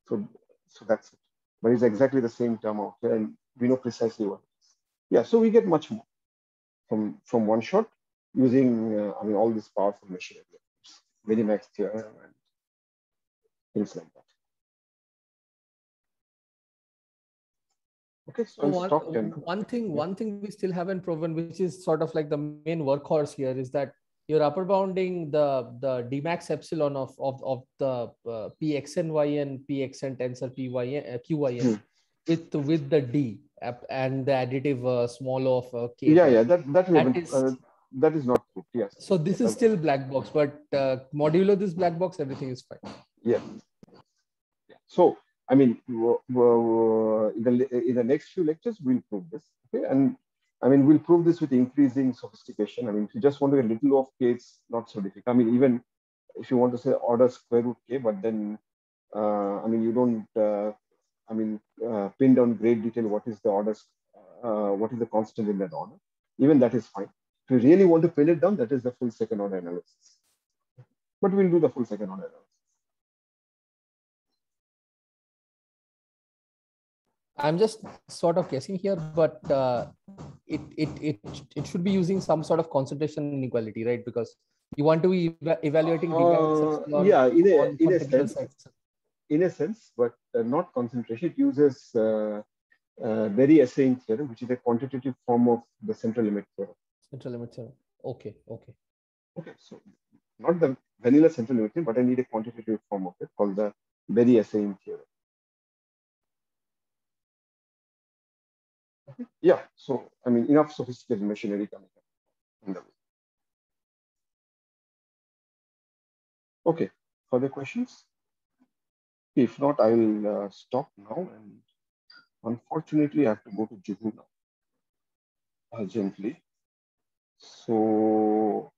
So, so that's it. But it's exactly the same term out here, and we know precisely what it is. Yeah, so we get much more from, from one shot using, uh, I mean, all these powerful machine Minimax theorem and things like that. Okay, so, one, one thing, yeah. one thing we still haven't proven, which is sort of like the main workhorse here, is that you're upper bounding the the Dmax epsilon of of, of the uh, pxny pxn tensor pyn uh, qyn hmm. with with the d and the additive uh, small of uh, k. Yeah, yeah, that that, that is, uh, that is not true. Yes. So this is still black box, but uh, modulo this black box, everything is fine. Yeah. So I mean, in the in the next few lectures, we'll prove this. Okay, and I mean, we'll prove this with increasing sophistication. I mean, if you just want to get a little of k, it's not so difficult. I mean, even if you want to say order square root k, but then, uh, I mean, you don't, uh, I mean, uh, pin down great detail what is the order, uh, what is the constant in that order. Even that is fine. If you really want to pin it down, that is the full second order analysis. But we'll do the full second order analysis. I'm just sort of guessing here, but uh, it, it it it should be using some sort of concentration inequality, right? Because you want to be evaluating. Uh, yeah, in a, in a sense, in a sense, but uh, not concentration. It uses uh, uh, Berry-Esseen theorem, which is a quantitative form of the central limit theorem. Central limit theorem. Okay, okay. Okay, so not the vanilla central limit theorem, but I need a quantitative form of it called the Berry-Esseen theorem. Yeah, so I mean, enough sophisticated machinery coming up. Okay, further questions? If not, I will uh, stop now. And unfortunately, I have to go to Juhu now urgently. So